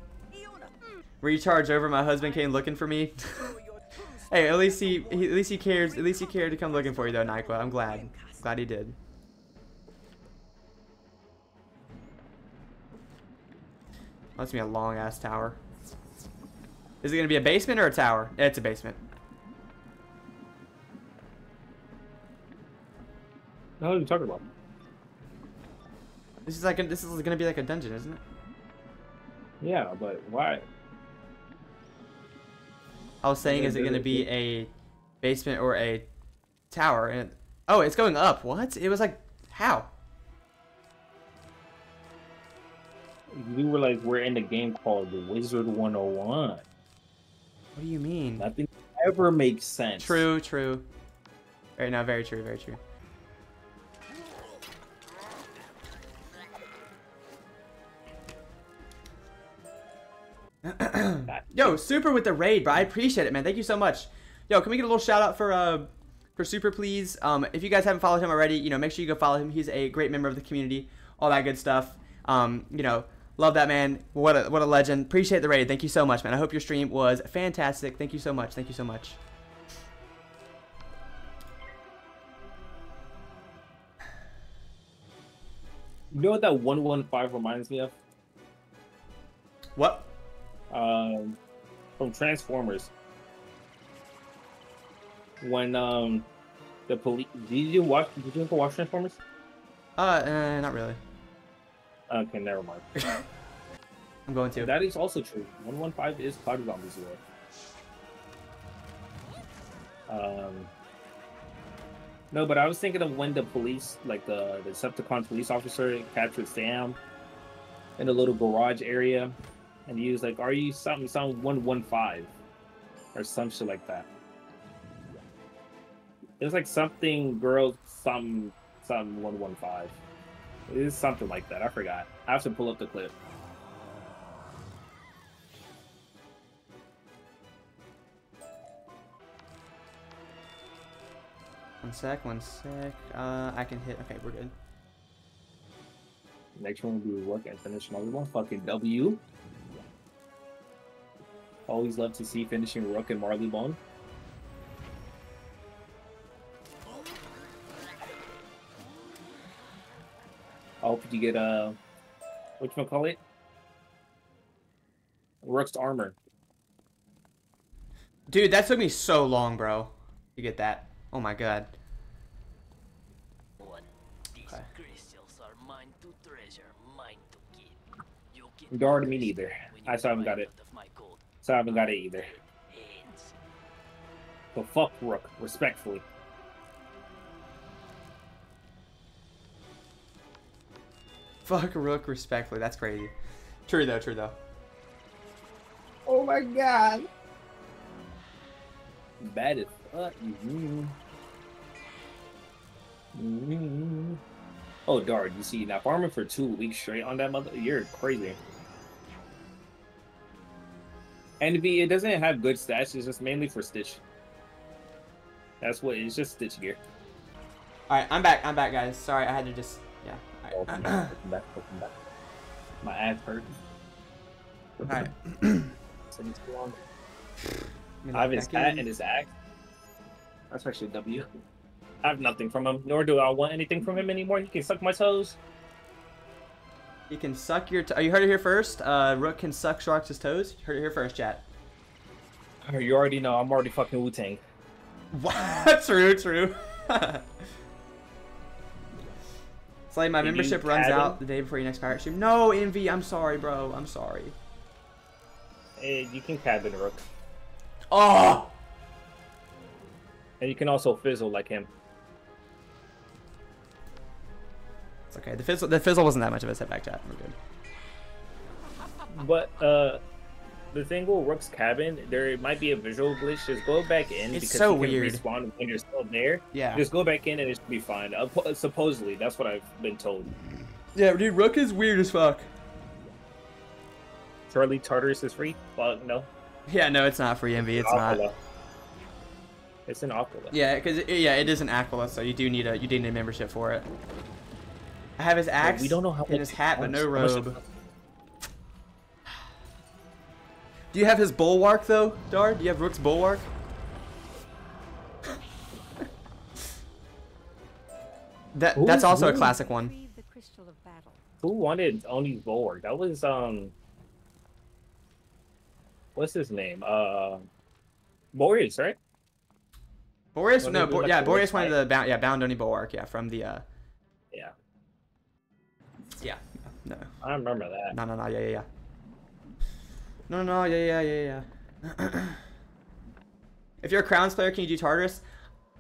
Recharge over. My husband came looking for me. hey, at least he, he at least he cares. At least he cared to come looking for you though, Nyqua. I'm glad. Glad he did. That's be a long ass tower. Is it gonna be a basement or a tower? It's a basement. What are you talking about? This is like a, this is gonna be like a dungeon, isn't it? Yeah, but why? I was saying, is it gonna be a basement or a tower? And oh, it's going up. What? It was like how? You were like, we're in a game called The Wizard 101. What do you mean? Nothing ever makes sense. True, true. Right now, very true, very true. Yo, super with the raid, bro. I appreciate it, man. Thank you so much. Yo, can we get a little shout out for uh for super, please? Um, if you guys haven't followed him already, you know, make sure you go follow him. He's a great member of the community, all that good stuff. Um, you know, love that man. What a what a legend. Appreciate the raid. Thank you so much, man. I hope your stream was fantastic. Thank you so much. Thank you so much. You know what that 115 reminds me of? What? Um, from Transformers. When um, the police. Did you watch? Did you ever watch Transformers? Uh, uh not really. Okay, never mind. I'm going to. That is also true. 115 is Cloud Zombies lore. Um, no, but I was thinking of when the police, like the, the Decepticon police officer, captured Sam in the little garage area, and he was like, "Are you something, some 115?" or some shit like that. It was like something girl, some some 115. It's something like that. I forgot. I have to pull up the clip. One sec, one sec. Uh, I can hit. Okay, we're good. Next one will be work and finish another one. Fucking W. Always love to see finishing Rook and Marleybone. I hope you get uh what you call it? Rook's armor. Dude, that took me so long, bro. To get that. Oh my god. These Okay. crystals are mine to treasure, mine to keep. You get Darn me neither. I you still haven't got it. out of my gold So I haven't got it either. hands. But fuck Rook, respectfully. Fuck Rook respectfully. That's crazy. True though, true though. Oh my god. Bad as fuck. Mhm. Mhm. Oh, Dard, you see, now farming for two weeks straight on that mother, you're crazy. And to be, it doesn't have good stats. It's just mainly for Stitch. That's what it's just Stitch gear. All right, I'm back. I'm back, guys. Sorry, I had to just yeah. All Welcome back, welcome back, welcome back. My ass hurt. All right. Taking too long. I have his hat and his axe. That's actually a W. I have nothing from him, nor do I want anything from him anymore. He can suck my toes. You can suck your. T- oh, you heard it here first. Uh, Rook can suck Sharks' toes. You heard it here first, chat. You already know I'm already fucking Wu Tang. What? true, true. it's like my membership runs out the day before your next pirate stream. No, Envy. I'm sorry, bro. I'm sorry. Hey, you can cabin Rook, Oh. and you can also fizzle like him. It's okay. The fizzle. The fizzle wasn't that much of a setback, chat. We're good. But uh, the thing with Rook's cabin, there might be a visual glitch. Just go back in It's because so you can weird. respawn when you're still there. Yeah. Just go back in and it should be fine. Uh, supposedly, that's what I've been told. Yeah, dude. Rook is weird as fuck. Charlie Tartarus is free. Fuck no. Yeah, no, it's not free Envy. It's not. It's an Aquila. Yeah, because yeah, it is an Aquila, so you do need a you do need a membership for it. I have his axe we don't know how and much his it hat, but no costs. Much robe. Do you have his bulwark though, Dard? Do you have Rook's bulwark? that Who that's is also a classic one. Retrieve the crystal of battle. Who wanted Oni's bulwark? That was um. What's his name? Uh, Boreas, right? Boreas, no, Bo- yeah, Boreas wanted the bound, yeah, bound Oni bulwark, yeah, from the, uh, Yeah, yeah, no, I remember that. no, no, no, yeah, yeah, yeah, no, no, yeah, yeah, yeah, yeah. if you're a Crowns player, can you do Tartarus?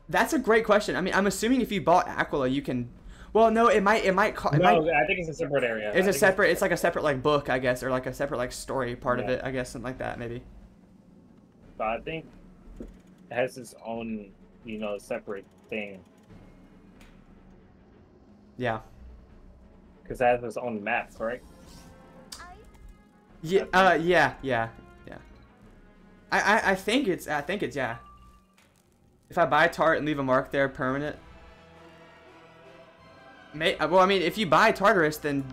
That's a great question. I mean, I'm assuming if you bought Aquila, you can. Well, no, it might, it might, it No, might I think it's a separate area. It's a separate. It's like a separate like book, I guess, or like a separate like story part of it, I guess, something like that, maybe. But I think it has its own, you know, separate thing Yeah. because it has its own map, correct? Yeah. Uh. Yeah. Yeah. Yeah. I, I. I think it's. I think it's. Yeah. If I buy Tart and leave a mark there permanent. May. uh, Well, I mean, if you buy Tartarus, then.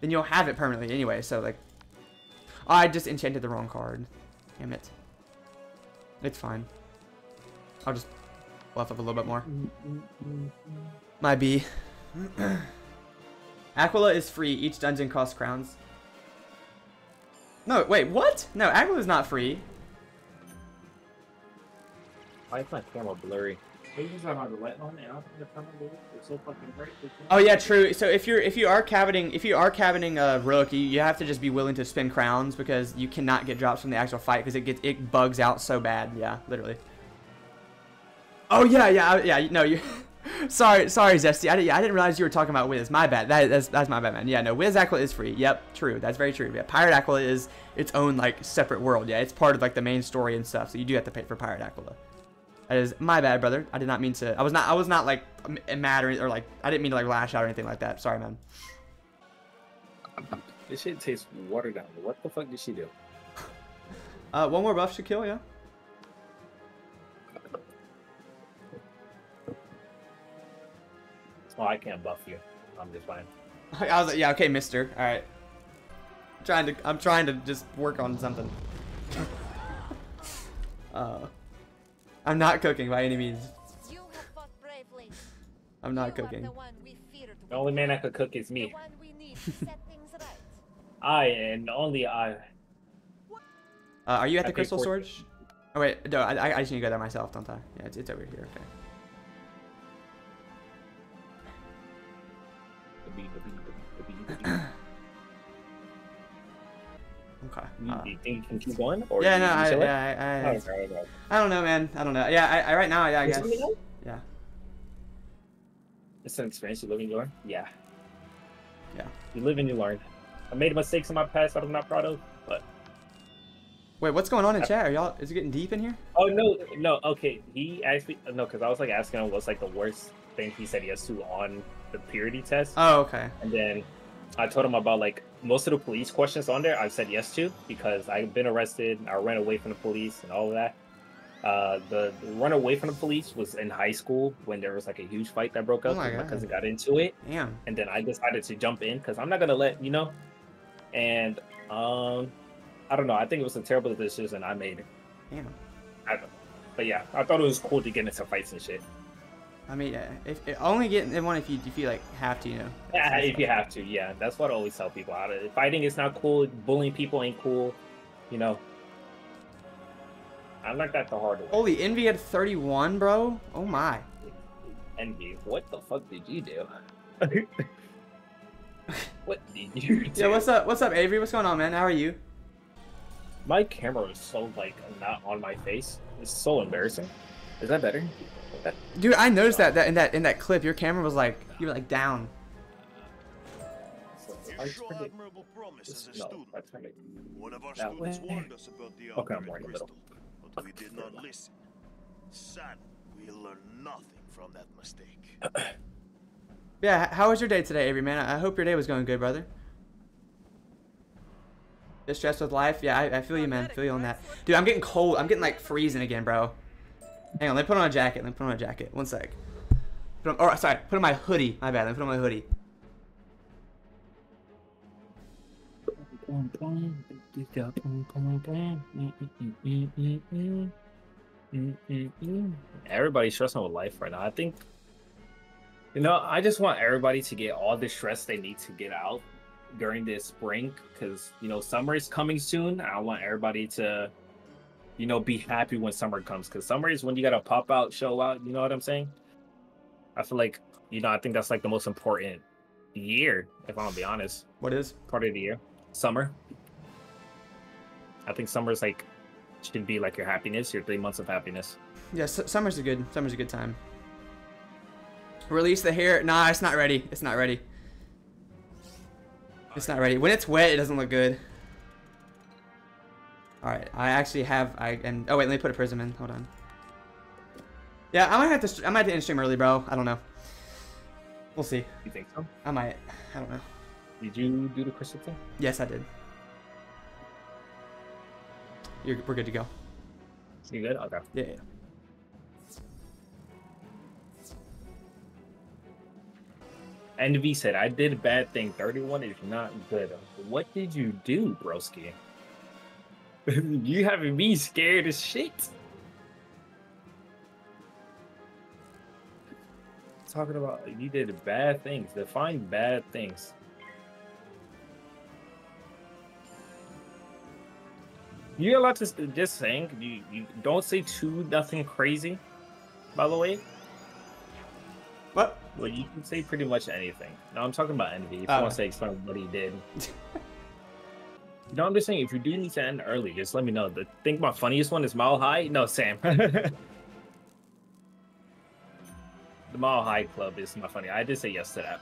Then you'll have it permanently anyway. So like. Oh, I just enchanted the wrong card. Damn it. It's fine. I'll just fluff up a little bit more. My B. Aquila is free. Each dungeon costs crowns. No, wait, what? No, is not free. Why is my camera blurry? Maybe because I have the light on and I don't think the camera blurry. It's so fucking bright. Oh yeah, true. So if you're if you are cabining if you are cabining a rook, you, you have to just be willing to spend crowns because you cannot get drops from the actual fight because it gets it bugs out so bad. Yeah, literally. Oh yeah, yeah, yeah. No, you. sorry, sorry, Zesty. I didn't, I didn't realize you were talking about Wiz. My bad. That, that's, that's my bad, man. Yeah, no, Wiz Aquila is free. Yep, true. That's very true. Yeah, Pirate Aquila is its own like separate world. Yeah, it's part of like the main story and stuff. So you do have to pay for Pirate Aquila. That is my bad, brother. I did not mean to. I was not. I was not like mad or, or like. I didn't mean to like lash out or anything like that. Sorry, man. This shit tastes watered down. What the fuck did she do? Uh, one more buff should kill. Yeah. Oh, I can't buff you. I'm just fine. I was like, yeah, okay, Mister. All right. I'm trying to. I'm trying to just work on something. uh, I'm not cooking by any means. You have fought bravely. I'm not You cooking. the one we feared The only man that could cook is the me. one we need to set right. I and only I. Uh, are you at I the paid crystal 14. storage? Oh wait, no, I, I- I just need to go there myself, don't I? Yeah, it's, it's over here. Okay. Okay. Uh, you think you keep going? Or yeah, no, I, yeah, I, I, Oh, sorry. I don't know, man. I don't know. Yeah, I, I right now, yeah, I guess. me. Yeah, It's an experience. You live and you learn. Yeah. yeah. You live and you learn. I made mistakes in my past that I'm not proud of, but Wait, what's going on in chat? Are y'all? Is it getting deep in here? oh no, no, okay. He actually no, because I was like asking him what's like the worst thing he said yes to on the purity test, Oh, okay. and then I told him about like most of the police questions on there. I've said yes to because I've been arrested. I ran away from the police and all of that. Uh, the, the run away from the police was in high school when there was like a huge fight that broke up. Oh up. my and my cousin got into it, Damn. and then I decided to jump in because I'm not gonna let you know. And um, I don't know. I think it was a terrible decision I made. Damn. I don't know. But yeah, I thought it was cool to get into fights and shit. I mean, if, if only get in one if you if you like have to, you know. Yeah, if you have to, yeah. That's what I always tell people. Fighting is not cool. Bullying people ain't cool. You know. I learned that the hard way. Holy, Envy at 31, bro. Oh my. Envy, what the fuck did you do? what did you do? Yeah, what's up? What's up, Avery? What's going on, man? How are you? My camera is so like not on my face. It's so embarrassing. Is that better? That- Dude, I noticed that, that in that in that clip, your camera was like you were like down. I show turned it- admirable promise as a no, student. I turned it One of our that students way. warned us about the Okay, I'm ultimate more in the crystal, but we did not listen. Sad, we learned nothing from that mistake. Yeah, how was your day today, Avery, man? I I hope your day was going good, brother. Just stressed with life? Yeah, I, I feel you, man. feel you on that. Dude, I'm getting cold. I'm getting like freezing again, bro. Hang on, let me put on a jacket. Let me put on a jacket. One sec. Put on, or sorry, put on my hoodie. My bad. Let me put on my hoodie. Everybody's stressing with life right now. I think, you know, I just want everybody to get all the stress they need to get out during this spring because, you know, summer is coming soon. I want everybody to, you know, be happy when summer comes because summer is when you got to pop out, show out. You know what I'm saying? I feel like, you know, I think that's like the most important year, if I'm gonna be honest. What is? Part of the year. Summer. I think summer is like, should be like your happiness, your three months of happiness. Yeah, su- summer's a good. Summer's a good time. Release the hair. Nah, it's not ready. It's not ready. It's not ready. When it's wet, it doesn't look good. All right, I actually have. I and oh wait, let me put a prism in. Hold on. Yeah, I might have to. I might have to end stream early, bro. I don't know. We'll see. You think so? I might. I don't know. Did you do the crystal thing? Yes, I did. You're, we're good to go. You good? Okay. Yeah. yeah. Envy said, I did a bad thing. 31 is not good. What did you do, broski? you having me scared as shit. Talking about you did bad things. Define bad things. You're allowed to just saying you, you don't say too nothing crazy. By the way, What? well, you can say pretty much anything. No, I'm talking about envy. If Oh. you want to say explain what he did. no, I'm just saying if you do need to end early, just let me know. The think my funniest one is Mile High. No, Sam. The Mile High Club is my funny. I did say yes to that.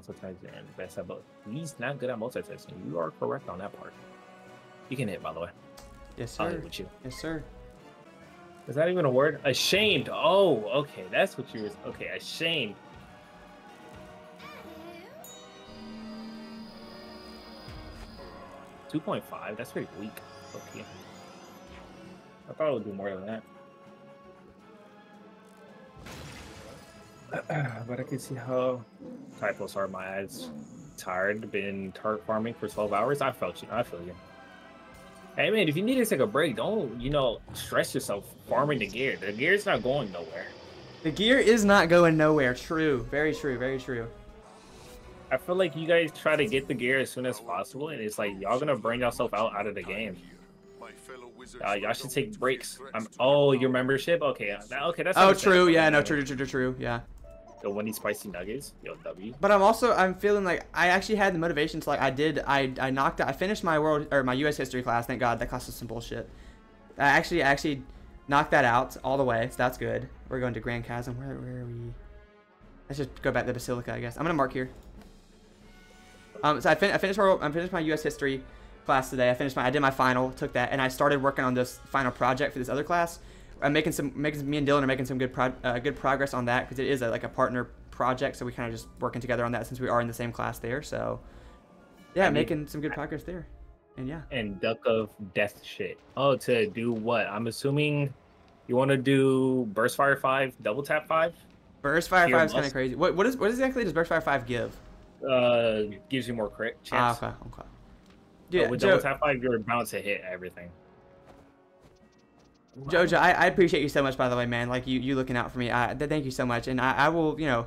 multitasking and best at both. He's not good at multitasking. You are correct on that part. You can hit, by the way. Yes, I'll sir. hit with you. Yes, sir. Is that even a word? Ashamed. Oh, okay. That's what you was. Okay, ashamed. Two point five. That's pretty weak. Okay. I thought it would do more than that. but I can see how typos are my eyes. Tired, been tart farming for 12 hours. I felt you. I feel you. Hey man, if you need to take a break, don't you know stress yourself farming the gear. The gear's not going nowhere. The gear is not going nowhere. True. Very true. Very true. I feel like you guys try to get the gear as soon as possible, and it's like y'all gonna burn yourself out out of the game. Uh, y'all should take breaks. I'm, oh, your membership? Okay, uh, okay, that's. Oh, true. Yeah, no, true, true, true, true. Yeah. The Wendy spicy nuggets, yo W. But I'm also I'm feeling like I actually had the motivation to like I did I I knocked out I finished my world or my U.S. history class. Thank God that class was some bullshit. I actually actually knocked that out all the way, so that's good. We're going to Grand Chasm. Where where are we? Let's just go back to the Basilica, I guess. I'm gonna mark here. Um, so I, fin- I finished my I finished my U.S. history class today. I finished my I did my final, took that, and I started working on this final project for this other class. I'm making some making me and Dylan are making some good pro- uh, good progress on that because it is a, like a partner project. So we kind of just working together on that since we are in the same class there. So yeah, I mean- making some good progress there. And yeah, And duck of death shit. Oh, to do what? I'm assuming you want to do burst fire five, double tap five. Burst Fire Pure Five is kind of crazy. What what is what exactly does Burst Fire Five give? Uh, gives you more crit Ah, chance. okay, okay. But Yeah, with double tap five, you're bound to hit everything. Jojo, I, I appreciate you so much, by the way, man. Like you, you looking out for me. I th- thank you so much, and I, I will, you know,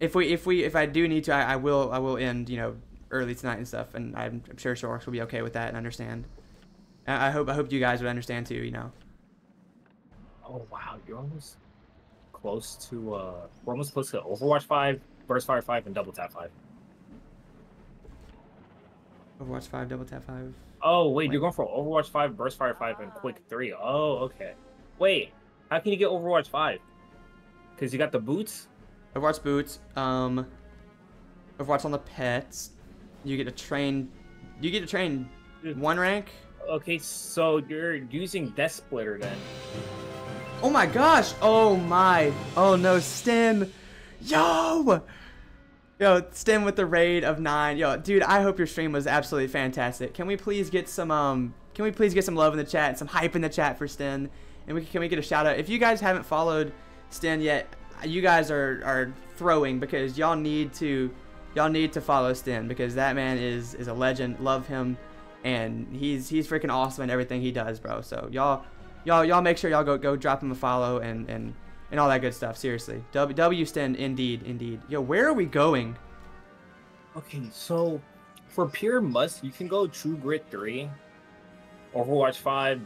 if we, if we, if I do need to, I, I will, I will end, you know, early tonight and stuff, and I'm, I'm sure Shorks will be okay with that and understand. I, I hope, I hope you guys would understand too. You know. Oh wow, you're almost close to uh we're almost close to Overwatch five, Burst Fire five, and Double Tap five. Overwatch Five, Double Tap Five. Oh wait, you're going for Overwatch five, Burst Fire five, and Quick three. Oh, okay. Wait, how can you get Overwatch five? Because you got the boots. Overwatch boots. Um. Overwatch on the pets. You get to train. You get to train one rank. Okay, so you're using Death Splitter then. Oh my gosh! Oh my! Oh no, Stim! Yo! Yo, Stim with the raid of nine. Yo, dude, I hope your stream was absolutely fantastic. Can we please get some um? Can we please get some love in the chat and some hype in the chat for Stin? And we can we get a shout out? If you guys haven't followed Stin yet, you guys are are throwing because y'all need to y'all need to follow Stin because that man is is a legend. Love him, and he's he's freaking awesome in everything he does, bro. So y'all y'all y'all make sure y'all go go drop him a follow and and and all that good stuff. Seriously, W W Stin indeed indeed. Yo, where are we going? Okay, so for pure must, you can go True Grit three, Overwatch five,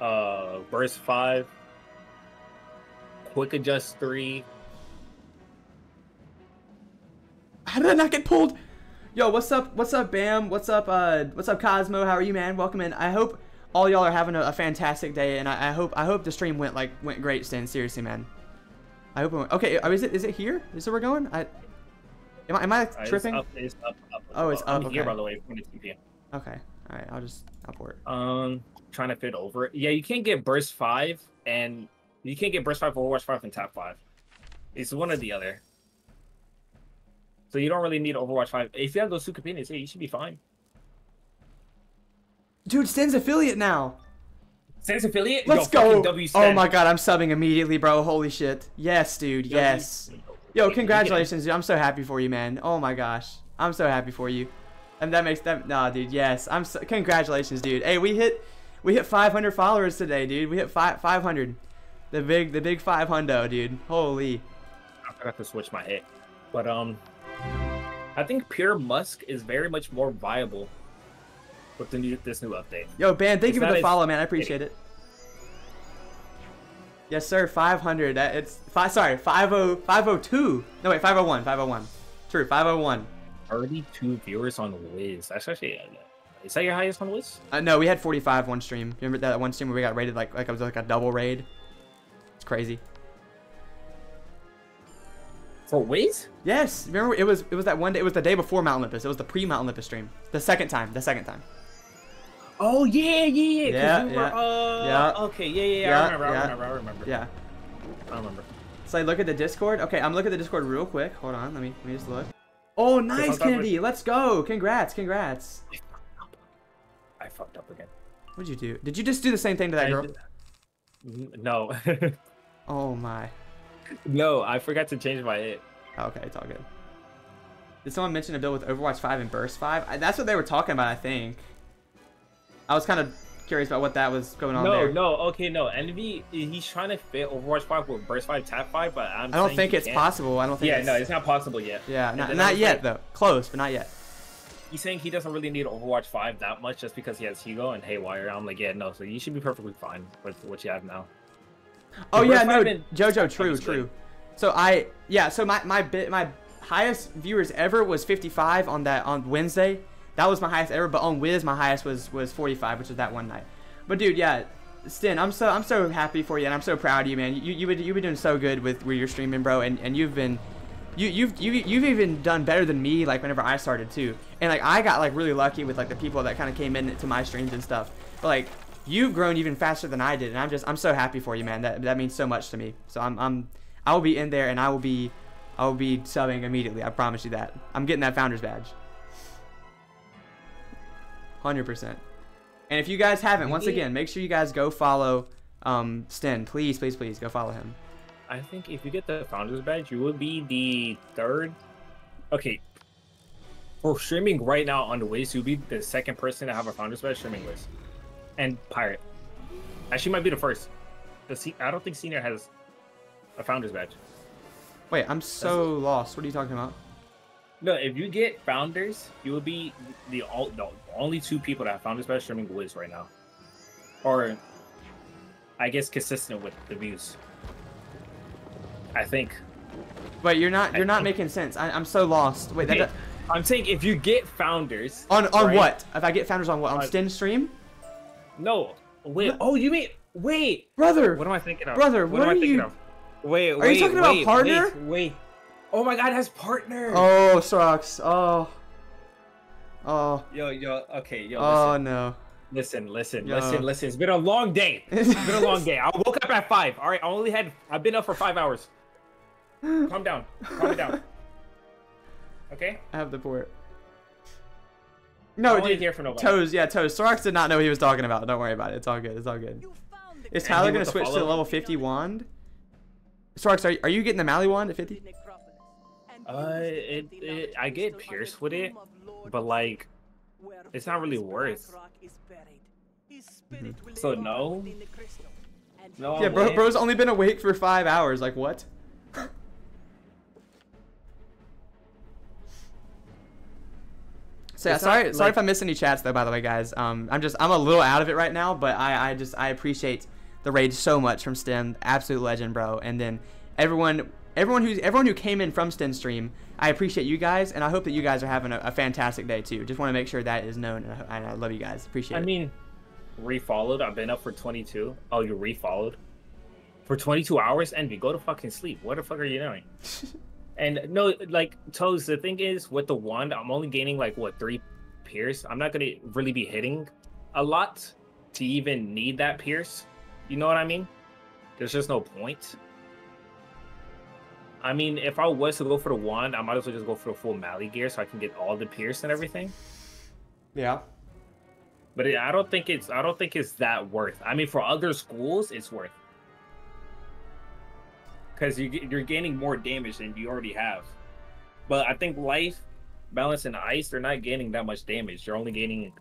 uh, Burst five, Quick Adjust three. How did I not get pulled? Yo, what's up? What's up, Bam? What's up? Uh, what's up, Cosmo? How are you, man? Welcome in. I hope all y'all are having a, a fantastic day, and I, I hope I hope the stream went like went great. Stan, seriously, man. I hope it went. Okay, uh, is it is it here? Is it where we're going? I am I am I Uh, it's tripping? up, it's up, up, Oh, it's I'm up, here by the way. Okay, all right. I'll just port. Um, trying to fit over it. Yeah, you can't get Burst five, and you can't get Burst five, Overwatch five, and Tap five. It's one or the other. So you don't really need Overwatch five. If you have those two companions, hey, you should be fine. Dude, Stan's affiliate now. Sans affiliate. Let's Yo, go. Oh my god, I'm subbing immediately, bro. Holy shit. Yes, dude. Yes. Yo, congratulations, dude. I'm so happy for you, man. Oh my gosh. I'm so happy for you. And that makes that nah, dude. Yes. I'm so, congratulations, dude. Hey, we hit we hit 500 followers today, dude. We hit five 500. The big the big 5 hundo, dude. Holy. I forgot to switch my hit. But um I think pure musk is very much more viable with the new this new update. Yo, Ben, thank It's you for the follow, man. I appreciate it. Yes, sir. 500. That it's five. Sorry, 50 502. No, wait, 501. 501. True, 501. 32 viewers on Wiz. That's actually uh, Is that your highest on Wiz? Uh, no, we had 45 one stream. Remember that one stream where we got rated like like it was like a double raid? It's crazy. For Wiz? Yes, remember it was it was that one day. It was the day before Mount Olympus. It was the pre Mount Olympus stream. The second time. The second time. Oh yeah, yeah, yeah. 'cause Yeah, we were, yeah, uh, yeah. Okay, yeah, yeah, yeah. Yeah, I remember. yeah. I remember. I remember. Yeah. I remember. So I look at the Discord. Okay, I'm looking at the Discord real quick. Hold on, let me let me just look. Oh, nice, thought we- Kennedy. Let's go. Congrats, congrats. I fucked up I fucked up again. What'd you do? Did you just do the same thing to that I girl? did- No. Oh my. no, I forgot to change my hit. Okay, it's all good. Did someone mention a build with Overwatch 5 and Burst 5? I, that's what they were talking about, I think. I was kind of curious about what that was going on No, there. no, no, okay, no. Envy, he's trying to fit Overwatch 5 with Burst 5, Tap 5, but I'm I don't think it's can't. possible. I don't think Yeah, it's- no, it's not possible yet. Yeah, not, not yet, like- though. Close, but not yet. He's saying he doesn't really need Overwatch 5 that much just because he has Hugo and Haywire. I'm like, yeah, no, so you should be perfectly fine with what you have now. Oh yeah, no, and Jojo, Tap 5 true, good. true. So I, yeah, so my my bit my highest viewers ever was 55 on that on Wednesday. That was my highest ever, but on Wiz my highest was was 45, which was that one night. But dude, yeah, Stin, I'm so I'm so happy for you, and I'm so proud of you, man. You you would you've been doing so good with where you're streaming, bro, and and you've been. You, you've, you, you've even done better than me like whenever I started too and like I got like really lucky with like the people that kind of came in to my streams and stuff but like you've grown even faster than I did and I'm just I'm so happy for you man that that means so much to me so I'm I'm I will be in there and I will be I will be subbing immediately I promise you that I'm getting that founders badge 100% and if you guys haven't once again make sure you guys go follow um Sten please please please go follow him I think if you get the Founders Badge, you will be the third. Okay. For streaming right now on the Wiz, you'll be the second person to have a Founders Badge streaming list. And Pirate. Actually, might be the first. The se- I don't think Senior has a Founders Badge. wait I'm so lost what are you talking about No, if you get Founders, you will be the, all, the only two people that have Founders Badge streaming Wiz right now. Or, I guess, consistent with the views. I think. But you're not you're I not think- making sense. I, I'm so lost. Wait, that Okay, I'm saying if you get founders on on right? what? If I get founders on what? On uh, Stin stream? No, wait. Oh, you mean wait, Brother. What am I thinking of? Brother, what, what am I are thinking you- of? Wait, Are you wait, talking about wait, partner? Wait, wait. Oh my God, has partner. Oh, Strox. Oh. Oh. Yo, yo. Okay, yo. Oh listen. no. Listen, listen, Yo. listen, listen. It's been a long day. It's been a long day. I woke up at five. All right, I only had. I've been up for five hours. Calm down. Calm down. Okay. I have the port. No, wanna dude. hear from nobody. Toes, yeah, Toes. Strox did not know what he was talking about. Don't worry about it. It's all good. It's all good. Is Tyler he gonna to switch to the level 50 wand? Strox, are, are you getting the Mally wand at 50? Uh, it, it, I get pierced with it, but like, it's not really worth. So no. No. Yeah, bro, bro's only been awake for five hours. Like what? So yeah, sorry, not, sorry like- if I missed any chats though. By the way, guys, um, I'm just I'm a little out of it right now, but I I just I appreciate the raid so much from Stem, absolute legend, bro. And then everyone everyone who's everyone who came in from Stem stream, I appreciate you guys, and I hope that you guys are having a, a fantastic day too. Just want to make sure that is known, and I, and I love you guys. Appreciate I it. I mean, refollowed. I've been up for 22. Oh, you refollowed for 22 hours? Envy, go to fucking sleep. What the fuck are you doing? and no, like toes. The thing is, with the wand, I'm only gaining like what three pierce. I'm not gonna really be hitting a lot to even need that pierce. You know what I mean? There's just no point. I mean, if I was to go for the wand, I might as well just go for the full Mally gear so I can get all the pierce and everything. yeah. But it, I don't think it's I don't think it's that worth. I mean, for other schools, it's worth. Because you you're gaining more damage than you already have. But I think life, balance, and ice, they're not gaining that much damage. They're only gaining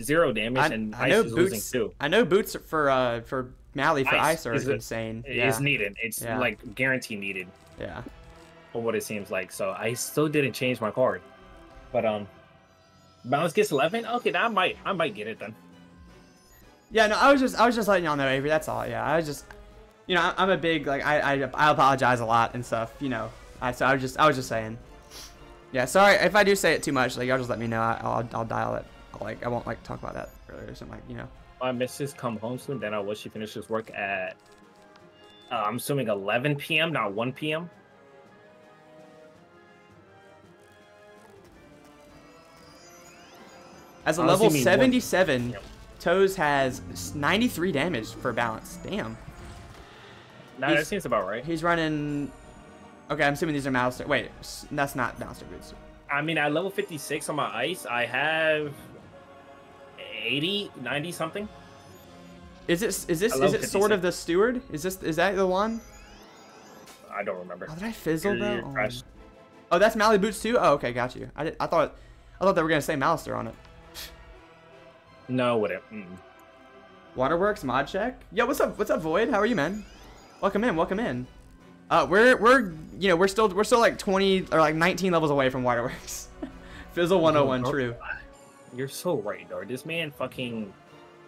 zero damage, I, and I ice know is boots. losing too. I know boots for uh for Mally for ice, are is a- insane. It yeah. is needed. It's Yeah. like guarantee needed. Yeah. For what it seems like. So I still didn't change my card. But um, balance gets eleven. Okay, I might I might get it then. Yeah, no, I was just I was just letting y'all know, Avery. That's all. Yeah, I was just, you know, I- I'm a big like I I, I apologize a lot and stuff. You know, I so I was just I was just saying. Yeah, sorry if I do say it too much. Like y'all just let me know. I, I'll I'll dial it like I won't like talk about that earlier or something like you know. My missus come home soon. Then I wish she finishes work at. Uh, I'm assuming 11 p.m. not 1 p.m. As a level 77, Yep. Toes has 93 damage for balance. Damn. Nah, He's- that seems about right. He's running. Okay, I'm assuming these are mouse. Wait, that's not mouse boots. I mean, at level 56 on my ice, I have 80, 90 something. Is it is this is it sort 56. of the steward? Is this is that the one? I don't remember. Oh, did I fizzle though? Oh. Oh, that's Mally boots too. Oh, okay, got you. I did, I thought I thought they were gonna say Malistaire on it. No, whatever. Mm. Waterworks mod check. Yo, what's up? What's up, Void? How are you, man? Welcome in. Welcome in. Uh, we're we're you know we're still we're still like 20 or like 19 levels away from Waterworks. Fizzle 101, Bro, true. You're so right, dog. This man fucking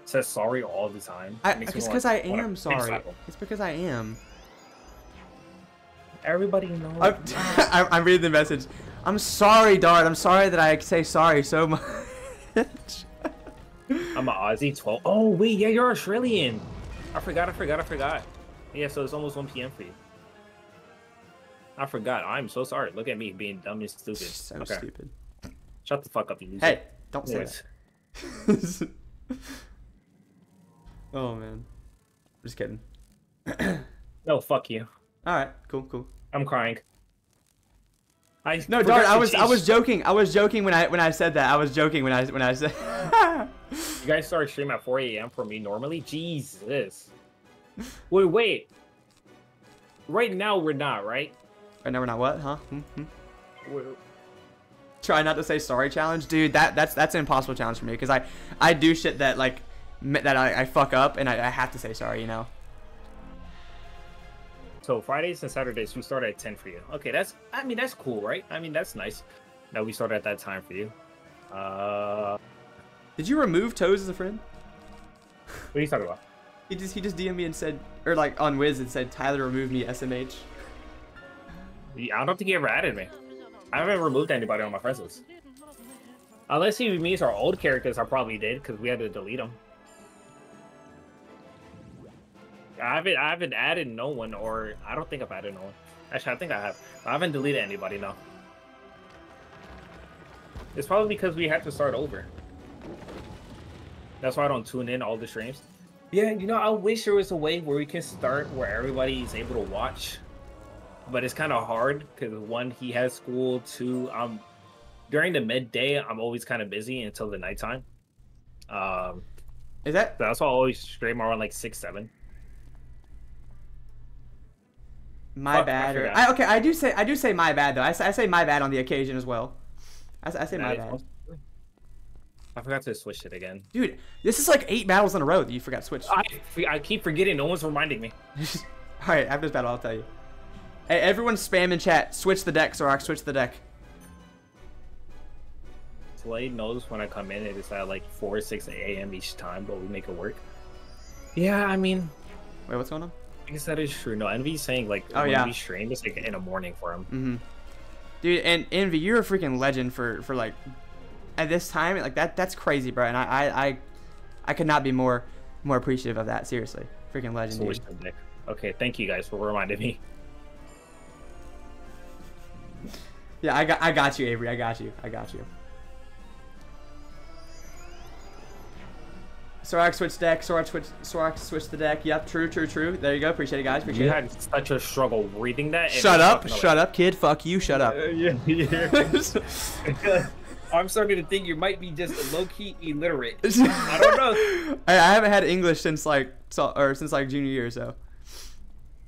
says sorry all the time. I, It makes me it's because I am sorry. It's because I am. Everybody knows. I'm, I'm, I'm reading the message. I'm sorry, Dart. I'm sorry that I say sorry so much. I'm an Aussie 12. Oh, wait, yeah, you're Australian. I forgot, I forgot, I forgot. Yeah, so it's almost 1 p.m. for you. I forgot. I'm so sorry. Look at me being dumb and stupid. so Okay. stupid. Shut the fuck up, you loser. Hey, don't say Anyways, that. oh man. Just kidding. No, fuck you. All right, cool, cool. I'm crying. I No, Dart, I was I was joking. I was joking when I when I said that. I was joking when I when I said. You guys start streaming at 4 a.m. for me normally? Jesus. Wait, wait. Right now we're not, right? right now we're not what, huh? Hmm, hmm. Try not to say sorry challenge, dude. That that's that's an impossible challenge for me because I I do shit that like that I, I fuck up and I, I have to say sorry. You know. so Fridays and Saturdays we start at 10 for you. Okay, that's I mean that's cool, right? I mean that's nice. That we start at that time for you. Uh, Did you remove Toes as a friend? what are you talking about? He just he just DM'd me and said or like on Wiz and said Tyler removed me SMH. I don't think he ever added me. I haven't removed anybody on my friends list. Unless he means our old characters, I probably did because we had to delete them. I haven't, I haven't added no one, or I don't think I've added no one. Actually, I think I have. I haven't deleted anybody now. It's probably because we had to start over. That's why I don't tune in all the streams. Yeah, you know, I wish there was a way where we can start where everybody is able to watch but it's kind of hard because one, he has school. Two, um, during the midday, I'm always kind of busy until the nighttime. Um, Is that that's why I always stream around like six, seven. my I bad? Or. I, okay, I do say I do say my bad though. I say, I say my bad on the occasion as well. I, say- I say my bad. most- I forgot to switch it again. Dude, this is like eight battles in a row that you forgot to switch. I, I keep forgetting. No one's reminding me. All right, after this battle, I'll tell you. Hey, everyone, spam in chat. Switch the deck, Sorox. Switch the deck. Slade knows when I come in. It is at like four, six a.m. each time, but we make it work. Yeah, I mean, Wait, what's going on? I guess that is true. No, Envy's saying like Oh, when yeah. we stream, it's like in the morning for him. Mm-hmm. Dude, and Envy, you're a freaking legend for for like at this time. Like that, that's crazy, bro. And I I I, I could not be more more appreciative of that. Seriously, freaking legend, dude. Okay, thank you guys for reminding me. Yeah, I got I got you, Avery. I got you. I got you. Sorox switch deck. Sorox switch. Sorox switch the deck. Yep, true, true, true. There you go. Appreciate it, guys. Appreciate You it. had such a struggle reading that. Shut up, shut up, kid. Fuck you. Shut up. yeah, yeah. I'm starting to think you might be just low key illiterate. I don't know. I, I haven't had English since like so, or since like junior year, so.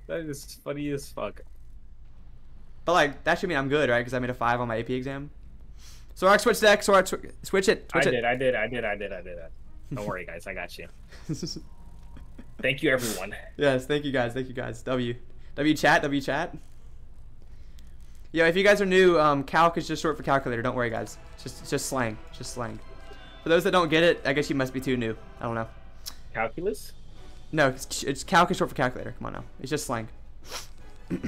that is funny as fuck. But like that should mean I'm good, right? Because I made a five on my AP exam. Sorox switch deck. Sorox sw- switch it. Switch I Switch did, I did, I did, I did, I did. Don't worry, guys. I got you. Thank you, everyone. yes, thank you guys. Thank you guys. W. W chat. W chat. Yo, if you guys are new, um, calc is just short for calculator. Don't worry, guys. Just just slang. Just slang. For those that don't get it, I guess you must be too new. I don't know. Calculus? No, it's, it's calc is short for calculator. Come on now. It's just slang.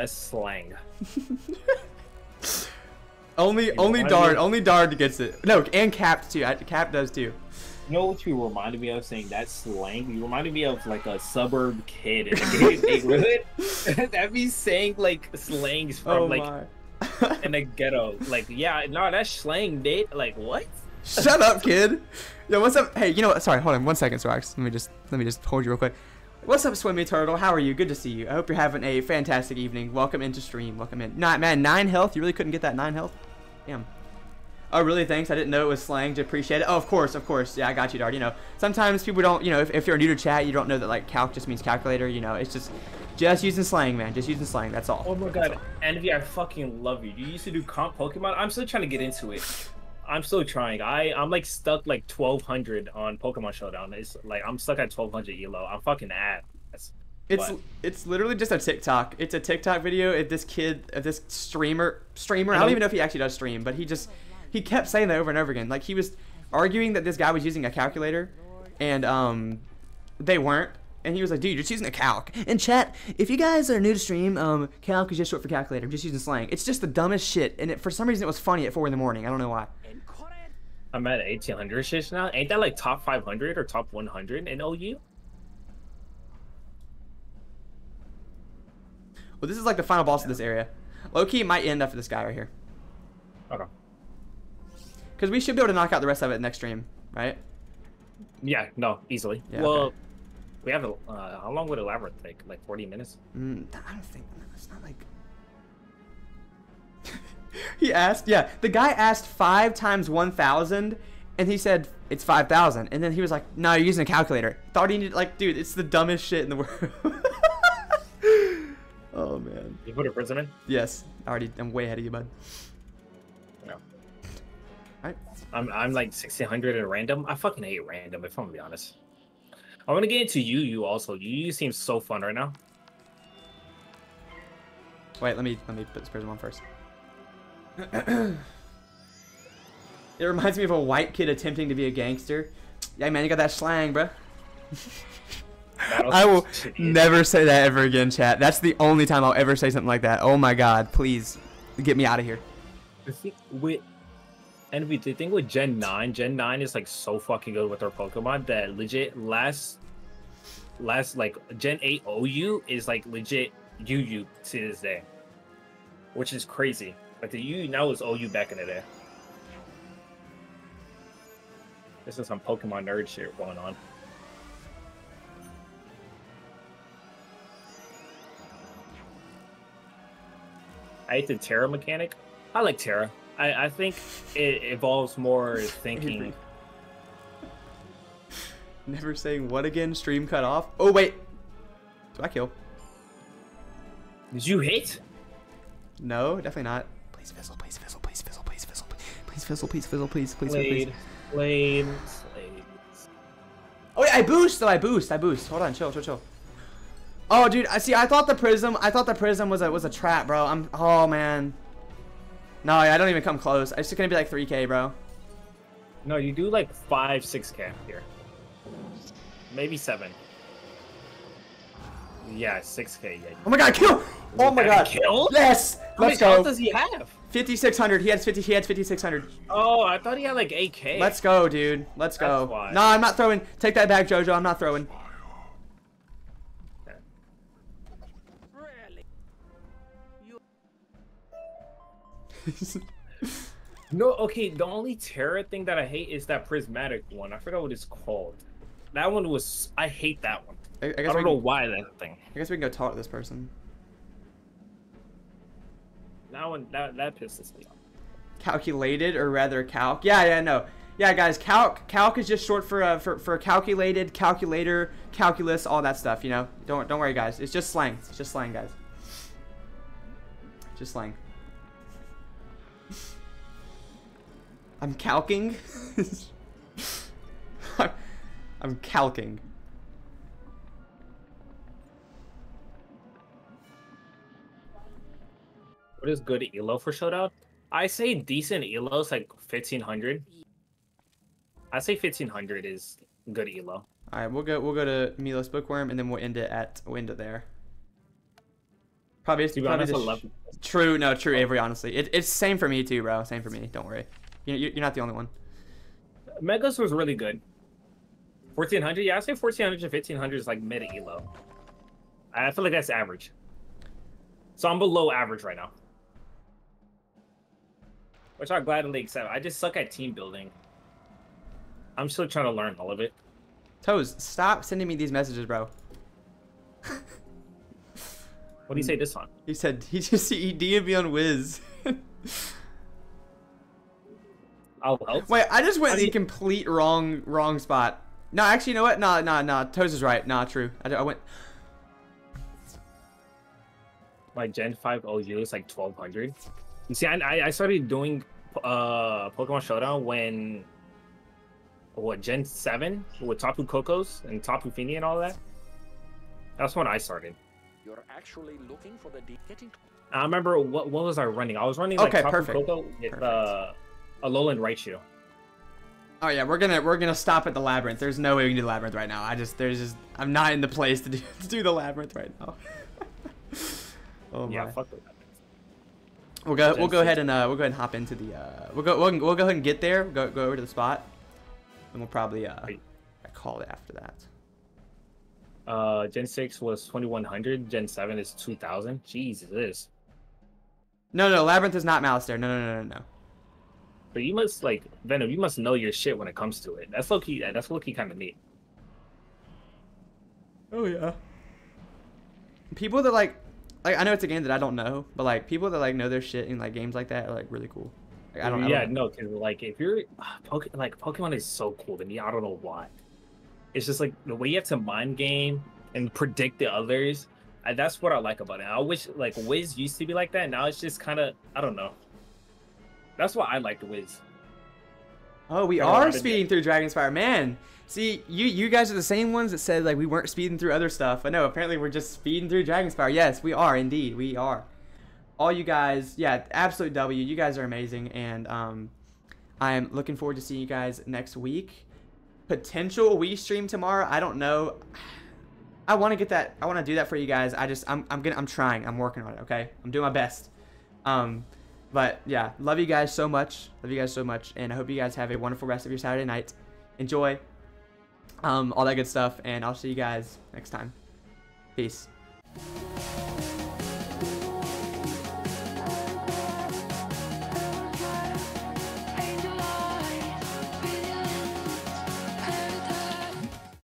Just slang. Only You only why Dard, do- only Dard gets it. No, and Cap too. I- Cap does too. You know what you reminded me of saying that slang? You reminded me of like a suburb kid in a neighborhood. that be saying like slangs from Oh like in the ghetto. Like, yeah, no, that's slang, date. Like, what? Shut up, kid. Yo, what's up? Hey, you know what? Sorry, hold on one second, Swax. Let me just let me just hold you real quick. What's up, Swimmy Turtle? How are you? Good to see you. I hope you're having a fantastic evening. Welcome into stream. Welcome in. Not man, nine health. You really couldn't get that nine health? Damn. Oh, really? Thanks. I didn't know it was slang. To appreciate it. Oh, of course, of course. Yeah, I got you, Dart. You know, sometimes people don't. You know, if, if you're new to chat, you don't know that like calc just means calculator. You know, it's just just using slang, man. Just using slang. That's all. Oh my god, Envy, I fucking love you. You used to do comp Pokemon. I'm still trying to get into it. I'm still trying. I I'm like stuck like 1200 on Pokemon Showdown. It's like I'm stuck at 1200 elo. I'm fucking ass. It's But- it's literally just a TikTok. It's a TikTok video. If this kid, if this streamer, streamer, I don't even know if he actually does stream, but he just he kept saying that over and over again. Like he was arguing that this guy was using a calculator, and um, they weren't. And he was like, "Dude, you're just using a calc." And chat, if you guys are new to stream, um, calc is just short for calculator. I'm just using slang. It's just the dumbest shit, and it, for some reason it was funny at four in the morning. I don't know why. I'm at 1800 shit now. Ain't that like top 500 or top 100 in OU? Well, this is like the final boss of this area. Loki might end after this guy right here. Okay. Because we should be able to knock out the rest of it next stream, right? Yeah, no, easily. Yeah, well, okay. We have a. Uh, how long would a labyrinth take? Like 40 minutes? Mm, I don't think it's not like. he asked, yeah, the guy asked five times one thousand, and he said it's five thousand, and then he was like, "No, you're using a calculator." Thought he needed like, dude, it's the dumbest shit in the world. oh man. You put a prison in? Yes, already, I'm way ahead of you, bud. No. Alright. I'm I'm like 1600 at random. I fucking hate random. If I'm gonna be honest. I want to get into UU also. UU seems so fun right now. Wait, let me let me put this prism on first. it reminds me of a white kid attempting to be a gangster. Yeah, man, you got that slang, bruh. I will never say that ever again, chat. That's the only time I'll ever say something like that. Oh my god, please get me out of here. The with and we the thing with Gen 9, Gen 9 is like so fucking good with their Pokemon that legit last last like Gen 8 OU is like legit UU to this day. Which is crazy. Like the UU now is OU back in the day. This is some Pokemon nerd shit going on. I hate the Tera mechanic. I like Tera. I, I think it involves more thinking. Never saying what again? Stream cut off. Oh wait, do I kill? Did you hit? No, definitely not. Please fizzle, please fizzle, please fizzle, please fizzle, please fizzle, please fizzle, please, please, please. Blade, blade, blade. Oh yeah, I boost though. I boost. I boost. Hold on, chill, chill, chill. Oh, dude, I see. I thought the prism. I thought the prism was a was a trap, bro. I'm. Oh man. No, I don't even come close. It's just gonna be like 3k, bro. No, you do like five, six k here. Maybe seven. Yeah, six k. Yeah. Oh my god, kill! Oh my god. Kill? Yes. How Let's many health go. does he have? 5600. He has 50. He has 5600. Oh, I thought he had like eight k. Let's go, dude. Let's go. Why. No, I'm not throwing. Take that back, Jojo. I'm not throwing. No, okay. The only Tera thing that I hate is that prismatic one. I forgot what it's called. That one was. I hate that one. I, I I, don't we know can, why that thing. I guess we can go talk to this person. That one. That that pisses me off. Calculated or rather calc. Yeah, yeah, no. Yeah, guys, calc calc is just short for uh, for for calculated, calculator, calculus, all that stuff. You know. Don't don't worry, guys. It's just slang. It's just slang, guys. Just slang. I'm calking. I'm calking. What is good elo for showdown? I say decent elo is like fifteen hundred. I say fifteen hundred is good elo. All right, we'll go. We'll go to Milos Bookworm, and then we'll end it at. We'll end it there. Probably, probably honest, I just- love True, no, true, Avery. Honestly, it, it's same for me too, bro. Same for me. Don't worry. You, you- you're not the only one. Megas was really good. 1400, yeah, I say 1400 to 1500 is like mid elo. I feel like that's average. So I'm below average right now. Which I'm gladly accept. I just suck at team building. I'm still trying to learn all of it. Toes, stop sending me these messages, bro. What do you say this time? He said he just he DM'd me on Wiz. I'll help. Wait, I just went I the complete wrong wrong spot. No, actually, you know what? No, no, no. Toes is right. Nah, true. I, I went. My Gen 5 OU is like 1200. You see, I, I I started doing uh Pokemon Showdown when what Gen 7 with Tapu Kokos and Tapu Fini and all that. That's when I started. You're actually looking for the getting I remember what what was I running? I was running like Okay, Tapu perfect. Koko with uh, Alolan Raichu. Oh yeah, we're gonna we're gonna stop at the labyrinth. There's no way we can do the labyrinth right now. I just there's just I'm not in the place to do to do the labyrinth right now. oh my. Yeah, fuck that. We'll go. We'll go ahead and uh, we'll go ahead and hop into the. Uh, we'll go. We'll, we'll go ahead and get there. Go go over to the spot, and we'll probably uh, call it after that. Uh, Gen 6 was 2100. Gen 7 is 2000. Jesus. Is. No, no, labyrinth is not there. No, no, no, no, no. But you must like Venom. You must know your shit when it comes to it. That's low key. That's low key kind of neat. Oh yeah. People that like, like I know it's a game that I don't know, but like people that like know their shit in like games like that are like really cool. Like, I don't. I yeah, don't- no, because like if you're ah, Poke, like Pokemon is so cool to me. I don't know why. It's just like the way you have to mind game and predict the others. I, that's what I like about it. I wish like Wiz used to be like that. Now it's just kind of I don't know. That's why I like liked Wiz. Oh, we are speeding through Dragon's Dragonspyre, man. See, you you guys are the same ones that said like we weren't speeding through other stuff, but no, apparently we're just speeding through Dragon's Dragonspyre. Yes, we are indeed, we are. All you guys, yeah, absolute W. You guys are amazing, and um, I am looking forward to seeing you guys next week. Potential we stream tomorrow. I don't know. I want to get that. I want to do that for you guys. I just I'm I'm gonna I'm trying. I'm working on it. Okay, I'm doing my best. Um, but yeah, love you guys so much. Love you guys so much, and I hope you guys have a wonderful rest of your Saturday night. Enjoy. Um, all that good stuff, and I'll see you guys next time. Peace.